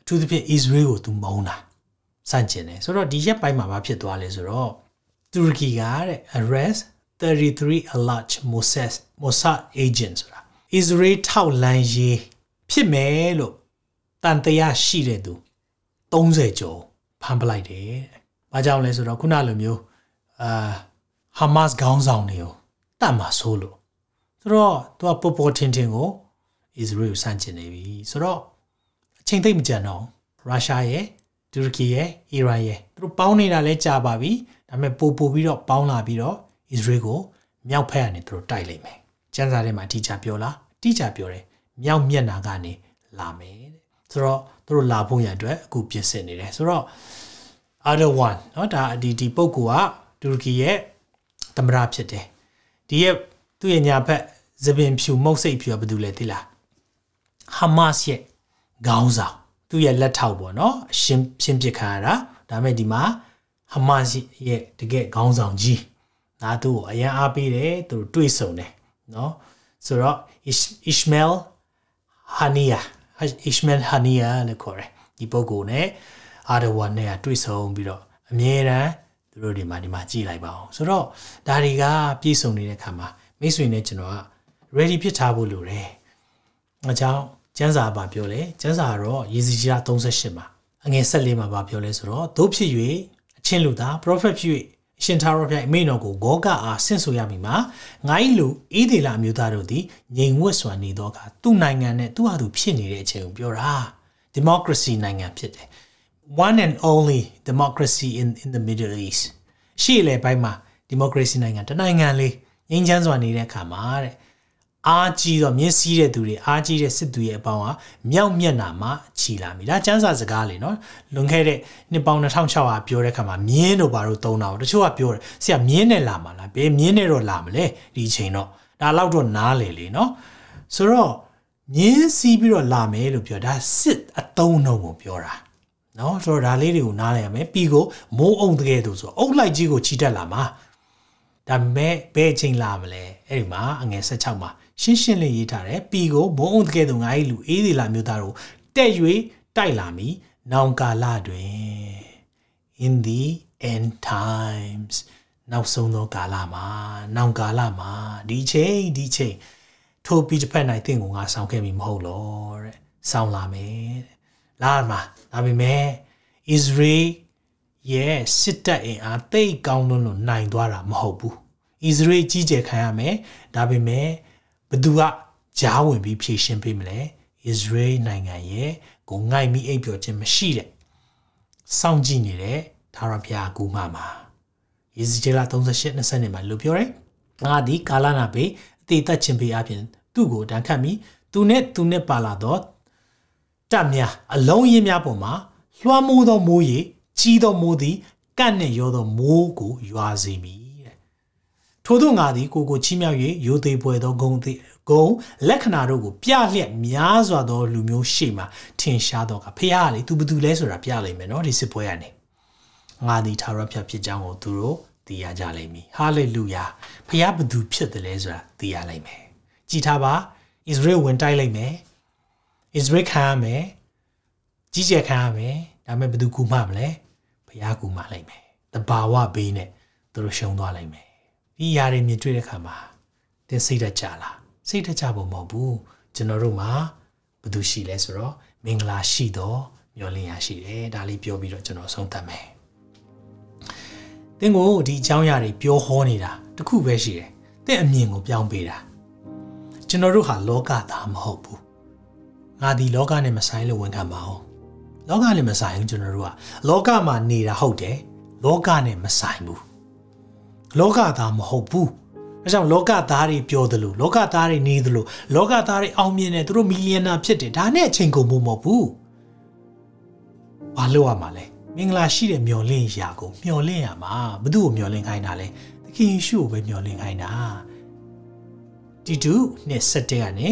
[SPEAKER 2] အထူးသဖြင့် Israel ကိုသူမုန်းတာစန့်ကျင်တယ်ဆိုတော့ဒီရက်ပိုင်းမှာဘာဖြစ်သွားလဲဆိုတော့တူရကီကတဲ့ arrest 33 alleged Mossad Mossad agent ဆိုတာ Israel ထောက်လန်းရေးဖြစ်မယ်လို့တန်တရားရှိတဲ့သူ30ကျော်ဖမ်းပလိုက်တယ်။ဘာကြောင့်လဲဆိုတော့ခုနလိုမျိုးအာဟာမတ်ခေါင်းဆောင်တွေကိုတတ်မှာဆိုလို့ဆိုတော့သူကပေါ်ပေါ်ထင်ထင်ကို Israel ကိုစန့်ကျင်နေပြီဆိုတော့အချိန်သိမ့်မကြံတော့ရုရှားရဲ့တူရကီရဲ့အီရန်ရဲ့သူတို့ပေါင်းနေတာလဲကြာပါပြီဒါပေမဲ့ပို့ပို့ပြီးတော့ပေါင်းလာပြီးတော့ Israel ကိုမြောက်ဖက်ကနေသူတို့တိုက်လိုက်မယ်ကျန်းစာထဲမှာအတိအကျပြောလားအတိအကျပြောတယ်မြောက်မျက်နှာကနေလာမယ်တဲ့ဆိုတော့သူတို့လာဖို့ရန်အတွက်အခုပြင်ဆင်နေတယ်ဆိုတော့ other one เนาะဒါဒီဒီပုဂ္ဂိုလ်ကတူရကီရဲ့သမ္မတဖြစ်တယ်ဒီရဲ့သူ့ရဲ့ညာဘက်သပင်ဖြူမုတ်စိတ်ဖြူကဘာတူလဲသိလား ဟာမတ်ရဲ့ခေါင်းဆောင်သူ့ရဲ့လက်ထောက်ပေါ့နော်အရှင်းရှင်းပစ်ခါရတာဒါမဲ့ဒီမှာဟာမတ်ရဲ့တကယ်ခေါင်းဆောင်ကြီးဒါသူ့ကိုအရန်အားပေးတယ်သူတို့တွေ့ဆုံတယ်နော်ဆိုတော့ Ishmael Hania Ishmael Hania လို့ခေါ်တယ်ဒီပုဂ္ဂိုလ် ਨੇ အာဒဝါနဲ့တွေ့ဆုံပြီးတော့အမြဲတမ်းသူတို့ဒီမှာဒီမှာကြည်လိုက်ပါအောင်ဆိုတော့ဒါတွေကပြည့်စုံနေတဲ့ခါမှာမိတ်ဆွေနဲ့ကျွန်တော်က ready ဖြစ်ထားဖို့လိုတယ်အကြောင်း ကျန်းစာပါပြောလဲကျန်းစာကတော့ရေစီကြီး38မှာအငယ်14မှာပါပြောလဲဆိုတော့သို့ဖြစ်၍အချင်းလူသား prophet ဖြစ်၍အရှင်သာရဖျားအမိန်တော်ကိုဂောကအားဆင့်ဆိုရမည်မှာငါ၏လူအေးဒေလာမျိုးသားတို့သည်ငြိမ်ဝတ်စွာနေသောအခါသူ့နိုင်ငံနဲ့သူ့ဟာသူဖြစ်နေတဲ့အချိန်ကိုပြောတာ democracy နိုင်ငံဖြစ်တယ် one and only democracy in in the middle east ရှေ့လေပိုင်းမှာ democracy နိုင်ငံတနိုင်ငံလေးငြိမ်းချမ်းစွာနေတဲ့အခါမှာတဲ့ အားကြီးတော့မြင့်စည်းတဲ့သူတွေအားကြီးတဲ့စစ်သူရဲ့အပေါင်းဟာမြောက်မျက်နှာမှာခြီလာပြီဒါကျန်းစာစကားလေနော်လွန်ခဲ့တဲ့နှစ်ပေါင်း2600ပြောတဲ့ခါမှာမြင်းတို့ဘာလို့သုံးတာတချို့ကပြောတယ်ဆရာမြင်းနဲ့လာမှာလားဘယ်မြင်းနဲ့တော့လာမလဲဒီချိန်တော့ဒါတော့တော့နားလေလေနော်ဆိုတော့မြင်းစီးပြီးတော့လာမယ်လို့ပြောဒါစစ်အတုံးနှုံကိုပြောတာနော်ဆိုတော့ဒါလေးတွေကိုနားလဲရမယ်ပြီးကိုမိုးအုံတကယ်သူဆိုအုတ်လိုက်ကြီးကိုချီတက်လာမှာဒါမဲ့ဘယ်ချိန်လာမလဲအဲ့ဒီမှာအငယ်16မှာ ရှင်းရှင်းလေးရေးထားတယ်ပြီးကိုမိုးအုံတကယ်သူငါ့လူအေးဒီလာမျိုးသားတို့တက်၍တိုက်လာမည်နောင်ကာလတွင် in the end times နောက်ဆုံးသောကာလမှာနောင်ကာလမှာဒီချိန်ဒီချိန်ထိုးပြီးတစ်ဖက်နိုင်တင့်ကိုငါဆောင်ခဲ့မိမဟုတ်လို့တဲ့ဆောင်းလာမယ်တဲ့လာမှာဒါပေမဲ့ Israel ရဲ့စစ်တပ်အင်အားတိတ်ကောင်းလွန်းလို့နိုင်သွားတာမဟုတ်ဘူး Israel ကြီးကျယ်ခံရမယ်ဒါပေမဲ့ ဘသူကဂျားဝင်ပြီးဖြည့်ရှင်းပေးမလဲ Israel နိုင်ငံရဲ့ကိုငိုက်မိအိပ်ပျော်ခြင်းမရှိတဲ့စောင့်ကြည့်နေတဲ့သာရဖျားကူမမှာယေဇကျေလာ38 20နဲ့မှာလို့ပြောတယ်ငါဒီကာလနာပေအသေးသက်ခြင်းပေအပြင်သူ့ကိုတန်ခတ်မိသူနဲ့သူနဲ့ပါလာတော့တပ်များအလုံးရင်းများပေါ်မှာလွှမ်းမိုးသောမိုးရေကြီးသောမိုးသည်ကန့်နဲ့ရောသောမိုးကိုရွာစေမည်တဲ့ ထို့သောငါသည်ကိုကိုချီးမြှောက်၍ရိုသေပွဲသောဂုံသည်ဂုံလက္ခဏာတို့ကိုပြလျက်များစွာသောလူမျိုးရှေ့မှာထင်ရှားတော့ကဖះလေသူဘသူလဲဆိုတာပြလိုက်မယ်နော်ဒီစစ်ပွဲကနေငါသည်သာရဖျက်ဖြစ်ကြောင်းကိုသူတို့သိရကြလိမ့်မည်ဟာလေလုယာဖះဘသူဖြစ်တယ်လဲဆိုတာသိရလိမ့်မယ်ကြည်ထားပါဣသရေလဝင်တိုက်လိုက်မယ်ဣသရေလခံရမယ်ကြီးကျယ်ခံရမယ်ဒါပေမဲ့ဘသူကူမှမလဲဖះကူမှလိုက်မယ်တဘာဝဘေးနဲ့သူတို့ရှုံသွားလိုက်မယ် ဒီຢာတွေမြင်တွေ့တဲ့ခါမှာသင်စိတ်တကြလားစိတ်တကြဖို့မဟုတ်ဘူးကျွန်တော်တို့မှာဘသူရှိလဲဆိုတော့မင်္ဂလာရှိတော့မျောလင်းရရှိတယ်ဒါလေးပြောပြီးတော့ကျွန်တော်ဆုံးသတ်မယ်သင်ကိုဒီအကြောင်းအရာတွေပြောဟောနေတာတခုပဲရှိတယ်သတဲ့အမြင်ကိုပြောင်းပေးတာကျွန်တော်တို့ဟာလောကသားမဟုတ်ဘူးငါဒီလောကနဲ့မဆိုင်လို့ဝန်ခံပါအောင်လောကနဲ့မဆိုင်ဘူးကျွန်တော်တို့ကလောကမှာနေတာဟုတ်တယ်လောကနဲ့မဆိုင်ဘူး လောကသားမဟုတ်ဘူးအဲကြောင့်လောကသားတွေပြောသလိုလောကသားတွေနေသလိုလောကသားတွေအောင်မြင်တယ်သူတို့မီလီယံနာဖြစ်တယ်ဒါနဲ့အချိန်ကုန်ဖို့မဟုတ်ဘူးဘာလို့ရမှာလဲမင်္ဂလာရှိတဲ့မျော်လင့်ရာကိုမျော်လင့်ရမှာဘသူ့ကိုမျော်လင့်ခိုင်းတာလဲသခင်ယေရှုကိုပဲမျော်လင့်ခိုင်းတာတီတူနှစ်ဆက်တဲ့ကနေ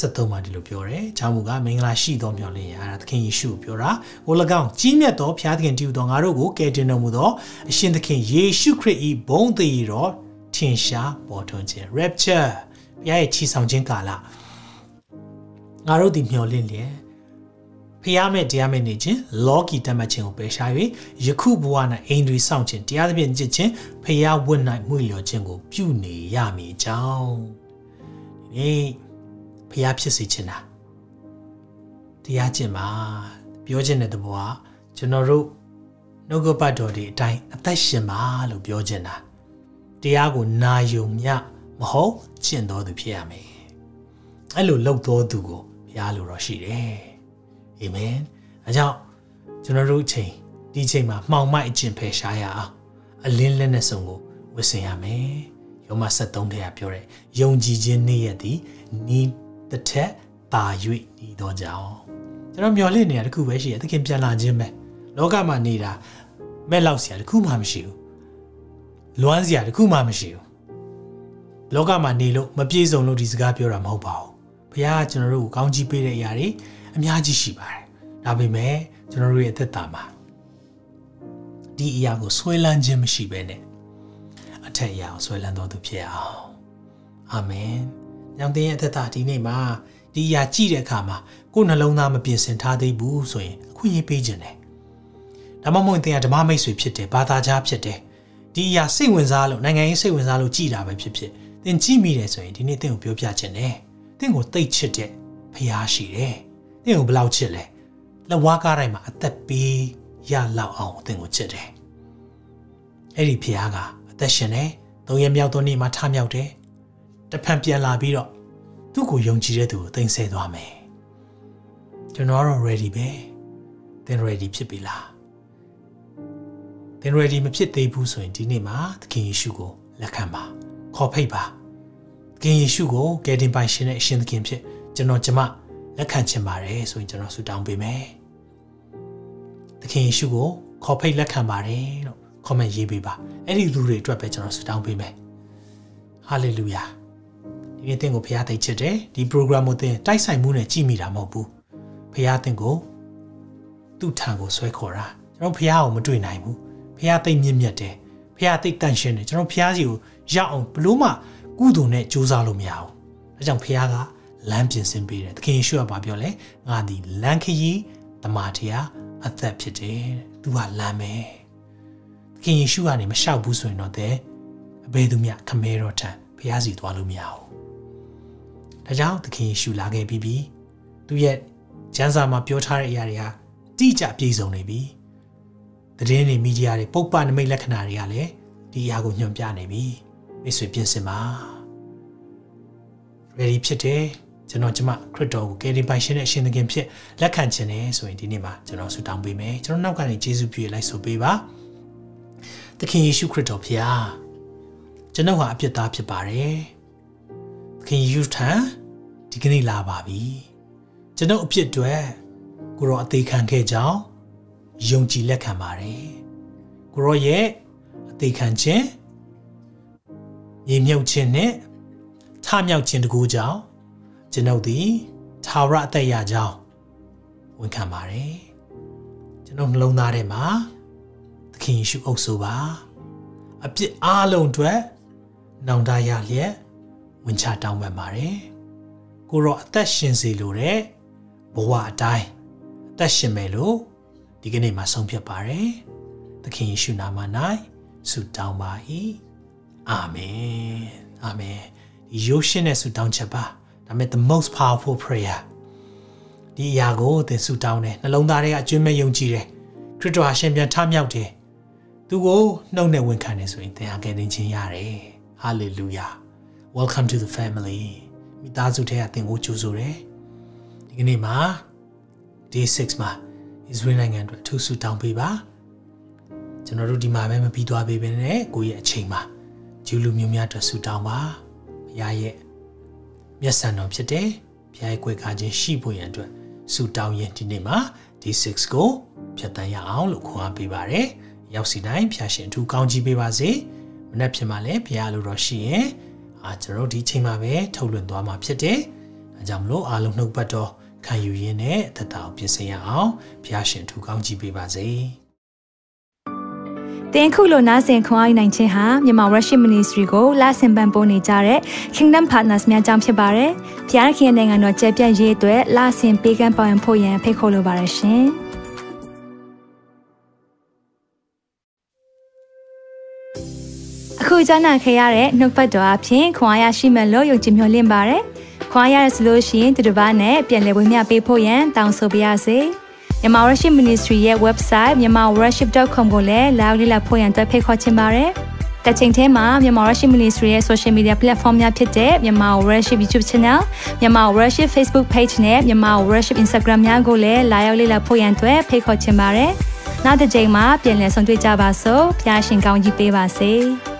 [SPEAKER 2] 73မှာဒီလိုပြောတယ်။ချောင်းမူကမင်္ဂလာရှိသောမျှော်လင့်ရာသခင်ယေရှုကိုပြောတာ။ဟို၎င်းကြီးမြတ်သောဘုရားသခင်တည်ဟူသောငါတို့ကိုကယ်တင်တော်မူသောအရှင်သခင်ယေရှုခရစ်၏ဘုန်းတည်တော်ထင်ရှားပေါ်ထွန်းခြင်း rapture ဘုရားရဲ့ချီဆောင်ခြင်းကာလငါတို့ဒီမျှော်လင့်လျက်ဖျားမဲ့တရားမဲ့နေခြင်းလောကီတတ်မှတ်ခြင်းကိုပယ်ရှား၍ယခုဘဝ၌အိမ်တွေစောင့်ခြင်းတရားသဖြင့်ကြစ်ခြင်းဖျားဝတ်၌မှုလျော်ခြင်းကိုပြုနေရမည်ကြောင်းဒီနေ့ ဖျားဖြစ်စေခြင်းတာတရားကျင့်ပါပြောခြင်းတဲ့သဘောကကျွန်တော်တို့နှုတ်ကပတ်တော်ဒီအတိုင်းအသက်ရှင်ပါလို့ပြောခြင်းတာတရားကိုနာယုံမြမဟုတ်ကျင့်တော်သူဖြစ်ရမယ်အဲ့လိုလုပ်တော်သူကိုဘုရားလိုတော့ရှိတယ်အာမင်အဲကြောင့်ကျွန်တော်တို့အချိန်ဒီအချိန်မှာမှောင်မိုက်အကျင့်ဖယ်ရှားရအောင်အလင်းလက်နဲ့စုံကိုဝတ်ဆင်ရမယ်ယောမ73ထဲကပြောတယ်ယုံကြည်ခြင်းနေ့ရက်သည်နီး တစ်ထက်ပါ၍ဤသောကြောင့်ကျွန်တော်မျော်လင့်နေတာတခုပဲရှိရသခင်ပြန်လာခြင်းပဲလောကမှာနေတာမဲ့လောက်စရာတခုမှမရှိဘူးလွမ်းစရာတခုမှမရှိဘူးလောကမှာနေလို့မပြေစုံလို့ဒီစကားပြောတာမဟုတ်ပါဘူးဘုရားကကျွန်တော်တို့ကိုကောင်းချီးပေးတဲ့အရာတွေအများကြီးရှိပါတယ်ဒါပေမဲ့ကျွန်တော်တို့ရဲ့သက်တာမှာဒီအရာကိုဆွဲလန်းခြင်းမရှိဘဲနဲ့အထက်အရာကိုဆွဲလန်းတော်သူဖြစ်အောင်အာမင်။ ညောင်တင်ရဲ့အသက်တာဒီနေ့မှာဒီအရာကြည့်တဲ့အခါမှာကိုယ်နှလုံးသားမပြင်ဆင်ထားသေးဘူးဆိုရင်အခွင့်အရေးပေးခြင်းတယ်။ဒါမှမဟုတ်သင်ကဓမ္မမိတ်ဆွေဖြစ်တယ်၊ဘာသာကြားဖြစ်တယ်။ဒီအရာစိတ်ဝင်စားလို့နိုင်ငံရေးစိတ်ဝင်စားလို့ကြည်တာပဲဖြစ်ဖြစ်သင်ကြည့်မိတယ်ဆိုရင်ဒီနေ့သင်ကိုပြောပြခြင်းတယ်။သင်ကိုတိတ်ချစ်တဲ့ဖရားရှိတယ်။သင်ကိုဘယ်လောက်ချစ်လဲ။လက်ဝါးကားတိုင်းမှာအသက်ပေးရလောက်အောင်သင်ကိုချစ်တယ်။အဲ့ဒီဖရားကအသက်ရှင်တယ်။သုံးရမြောက်သောနေ့မှာထမြောက်တယ်။ တဖန်ပြန်လာပြီးတော့သူ့ကိုယုံကြည်တဲ့သူကိုတင်ဆက်သွားမယ်ကျွန်တော်တော့ ready ပဲသင် ready ဖြစ်ပြီလားသင် ready မဖြစ်သေးဘူးဆိုရင်ဒီနေ့မှာသခင်ယေရှုကိုလက်ခံပါခေါ်ဖိတ်ပါသခင်ယေရှုကိုကယ်တင်ပိုင်ရှင်တဲ့အရှင်သခင်ဖြစ်ကျွန်တော်ကျမလက်ခံချင်ပါတယ်ဆိုရင်ကျွန်တော်ဆုတောင်းပေးမယ်သခင်ယေရှုကိုခေါ်ဖိတ်လက်ခံပါတယ်လို့ comment ရေးပေးပါအဲ့ဒီလူတွေအတွက်ပဲကျွန်တော်ဆုတောင်းပေးမယ် hallelujah ဒီနေ့သင်ကိုဖရားသိချစ်တယ်ဒီ program ကိုသင်တိုက်ဆိုင်မှုနဲ့ကြည့်မိတာမဟုတ်ဘူးဖရားသင်ကိုသူ့ထံကိုဆွဲခေါ်တာကျွန်တော်ဖရားကိုမတွေ့နိုင်ဘူးဖရားသိမြင့်မြတ်တယ်ဖရားသိတန့်ရှင်းတယ်ကျွန်တော်ဖရားစီကိုရောက်အောင်ဘလို့မှကုသိုလ်နဲ့ကြိုးစားလို့မရဘူးအဲကြောင့်ဖရားကလမ်းပြင်ဆင်ပေးတယ်သခင်ယေရှုကပြောလဲငါဒီလမ်းခရီးတမာတရားအသက်ဖြစ်တယ်သူကလမ်းပဲသခင်ယေရှုကနေမလျှောက်ဘူးဆိုရင်တော့တဲ့အဘယ်သူမြခမဲတော်ထံဖရားစီသွားလို့မရဘူး ဒါကြောင့်သခင်ယေရှုလာခဲ့ပြီးပြီသူရဲ့ကျမ်းစာမှာပြောထားတဲ့အရာတွေဟာတိကျပြည့်စုံနေပြီသတင်းတွေမီဒီယာတွေပုပ္ပနမိတ်လက္ခဏာတွေကလည်းဒီအရာကိုညွှန်ပြနေပြီမိတ်ဆွေပြင်ဆင်ပါ ready ဖြစ်တယ်ကျွန်တော်ကျမခရစ်တော်ကိုကယ်တင်ပိုင်ရှင်တဲ့အရှင်သခင်ဖြစ်လက်ခံခြင်းနဲ့ဆိုရင်ဒီနေ့မှာကျွန်တော်ဆုတောင်းပေးမယ်ကျွန်တော်နောက်ကနေယေရှုပြည့်လိုက်ဆိုပေးပါသခင်ယေရှုခရစ်တော်ဖခင်ကျွန်တော်ဟာအပြစ်သားဖြစ်ပါတယ် ခင်ယေရှုထံဒီကနေ့လာပါပြီကျွန်ုပ်အဖြစ်အတွက်ကိုရောအသေးခံခဲ့ကြောင်းယုံကြည်လက်ခံပါတယ်ကိုရောရဲ့အသေးခံခြင်းရေမြုပ်ခြင်းနဲ့ထမြောက်ခြင်းတကူကြောင့်ကျွန်ုပ်သည်သာဝရအသက်ရကြောင်းဝန်ခံပါတယ်ကျွန်ုပ်နှလုံးသားထဲမှာသခင်ယေရှုအုပ်ဆိုပါအပြစ်အလုံးအတွက်နောင်တရလျက် ဝင်ချတောင်းပန်ပါတယ်ကိုတော့အသက်ရှင်စေလိုတဲ့ဘဝအတိုင်းအသက်ရှင်မယ်လို့ဒီကနေ့မှာဆုံးဖြတ်ပါတယ်သခင်ယေရှုနာမ၌ဆုတောင်းပါ၏အာမင်အာမင်ဒီရုပ်ရှင်နဲ့ဆုတောင်းချက်ပါဒါမဲ့ the most powerful prayer ဒီအရာကိုသင်ဆုတောင်းတယ်နှလုံးသားထဲကအကျွမ်းမဲ့ယုံကြည်တယ်ခရစ်တော်ဟာရှင်ပြန်ထမြောက်တယ်သူကိုနှုတ်နဲ့ဝန်ခံတယ်ဆိုရင်သင်ဟာကယ်တင်ခြင်းရတယ်ဟာလေလုယာ welcome to the family မိသားစုထဲကသင်ကိုကြိုဆိုတယ်ဒီကနေ့မှာ day 6မှာ Israel နိုင်ငံအတွက်ထူးဆူတောင်းပေးပါကျွန်တော်တို့ဒီမှာပဲမပြီးသွားပေးဘဲနဲ့ကိုယ့်ရဲ့အချိန်မှာဂျူးလူမျိုးများအတွက်ဆူတောင်းပါဘုရားရဲ့မျက်စံတော်ဖြစ်တယ်ဘုရားရဲ့ကြွယ်ကားခြင်းရှိဖို့ရန်အတွက်ဆူတောင်းရင်ဒီနေ့မှာ day 6ကိုဖြတ်တန်းရအောင်လို့ခွန်အားပေးပါရယ်ရောက်စီတိုင်းဖျာရှင်အထူးကောင်းကြီးပေးပါစေမနေ့ဖြစ်မှလည်းဘုရားလိုတော်ရှိရင် အာကျွန်တော်ဒီချိန်မှာပဲထုတ်လွှင့်သွားမှာဖြစ်တယ်အဲကြောင့်မလို့အားလုံးနှုတ်ပတ်တော်ခံယူရင်းနဲ့သက်တာကိုပြင်ဆင်ရအောင်ဘုရားရှင်ထူကောင်းကြည့်ပေးပါစေ။
[SPEAKER 1] တင်ခုလိုနာဆင်ခွန်အားနိုင်ခြင်းဟာမြန်မာ Worship Ministry ကိုလာဆင်ပန်ပိုးနေကြတဲ့ Kingdom Partners များအကြောင်းဖြစ်ပါတယ်။ဖျားခင်နိုင်ငံတော်ကျယ်ပြန့်ရေးအတွက်လာဆင်ပေးကမ်းပောင်းဖို့ရန်ဖိတ်ခေါ်လိုပါတယ်ရှင်။ ခုကြားနာခဲ့ရတဲ့နှုတ်ပတ်တော်အဖြစ်ခွန်အားရရှိမဲ့လို့ယုံကြည်မျှော်လင့်ပါတယ်။ခွန်အားရဆိုလို့ရှိရင်ဒီတစ်ပတ်နဲ့ပြန်လည်ဝင်မြပေးဖို့ရန်တောင်းဆိုပါရစေ။မြန်မာ Worship Ministry ရဲ့ website myanmarworship.com ကိုလည်းလာရောက်လေ့လာဖို့ရန်အတွက်ဖိတ်ခေါ်ချင်ပါတယ်။တစ်ချိန်တည်းမှာမြန်မာ Worship Ministry ရဲ့ social media platform များဖြစ်တဲ့မြန်မာ Worship YouTube Channel, မြန်မာ Worship Facebook Page နဲ့မြန်မာ Worship Instagram များကိုလည်းလာရောက်လေ့လာဖို့ရန်အတွက်ဖိတ်ခေါ်ချင်ပါတယ်။နောက်တစ်ချိန်မှာပြန်လည်ဆုံတွေ့ကြပါစို့။ဖျားရှင်ကောင်းကြီးပေးပါစေ။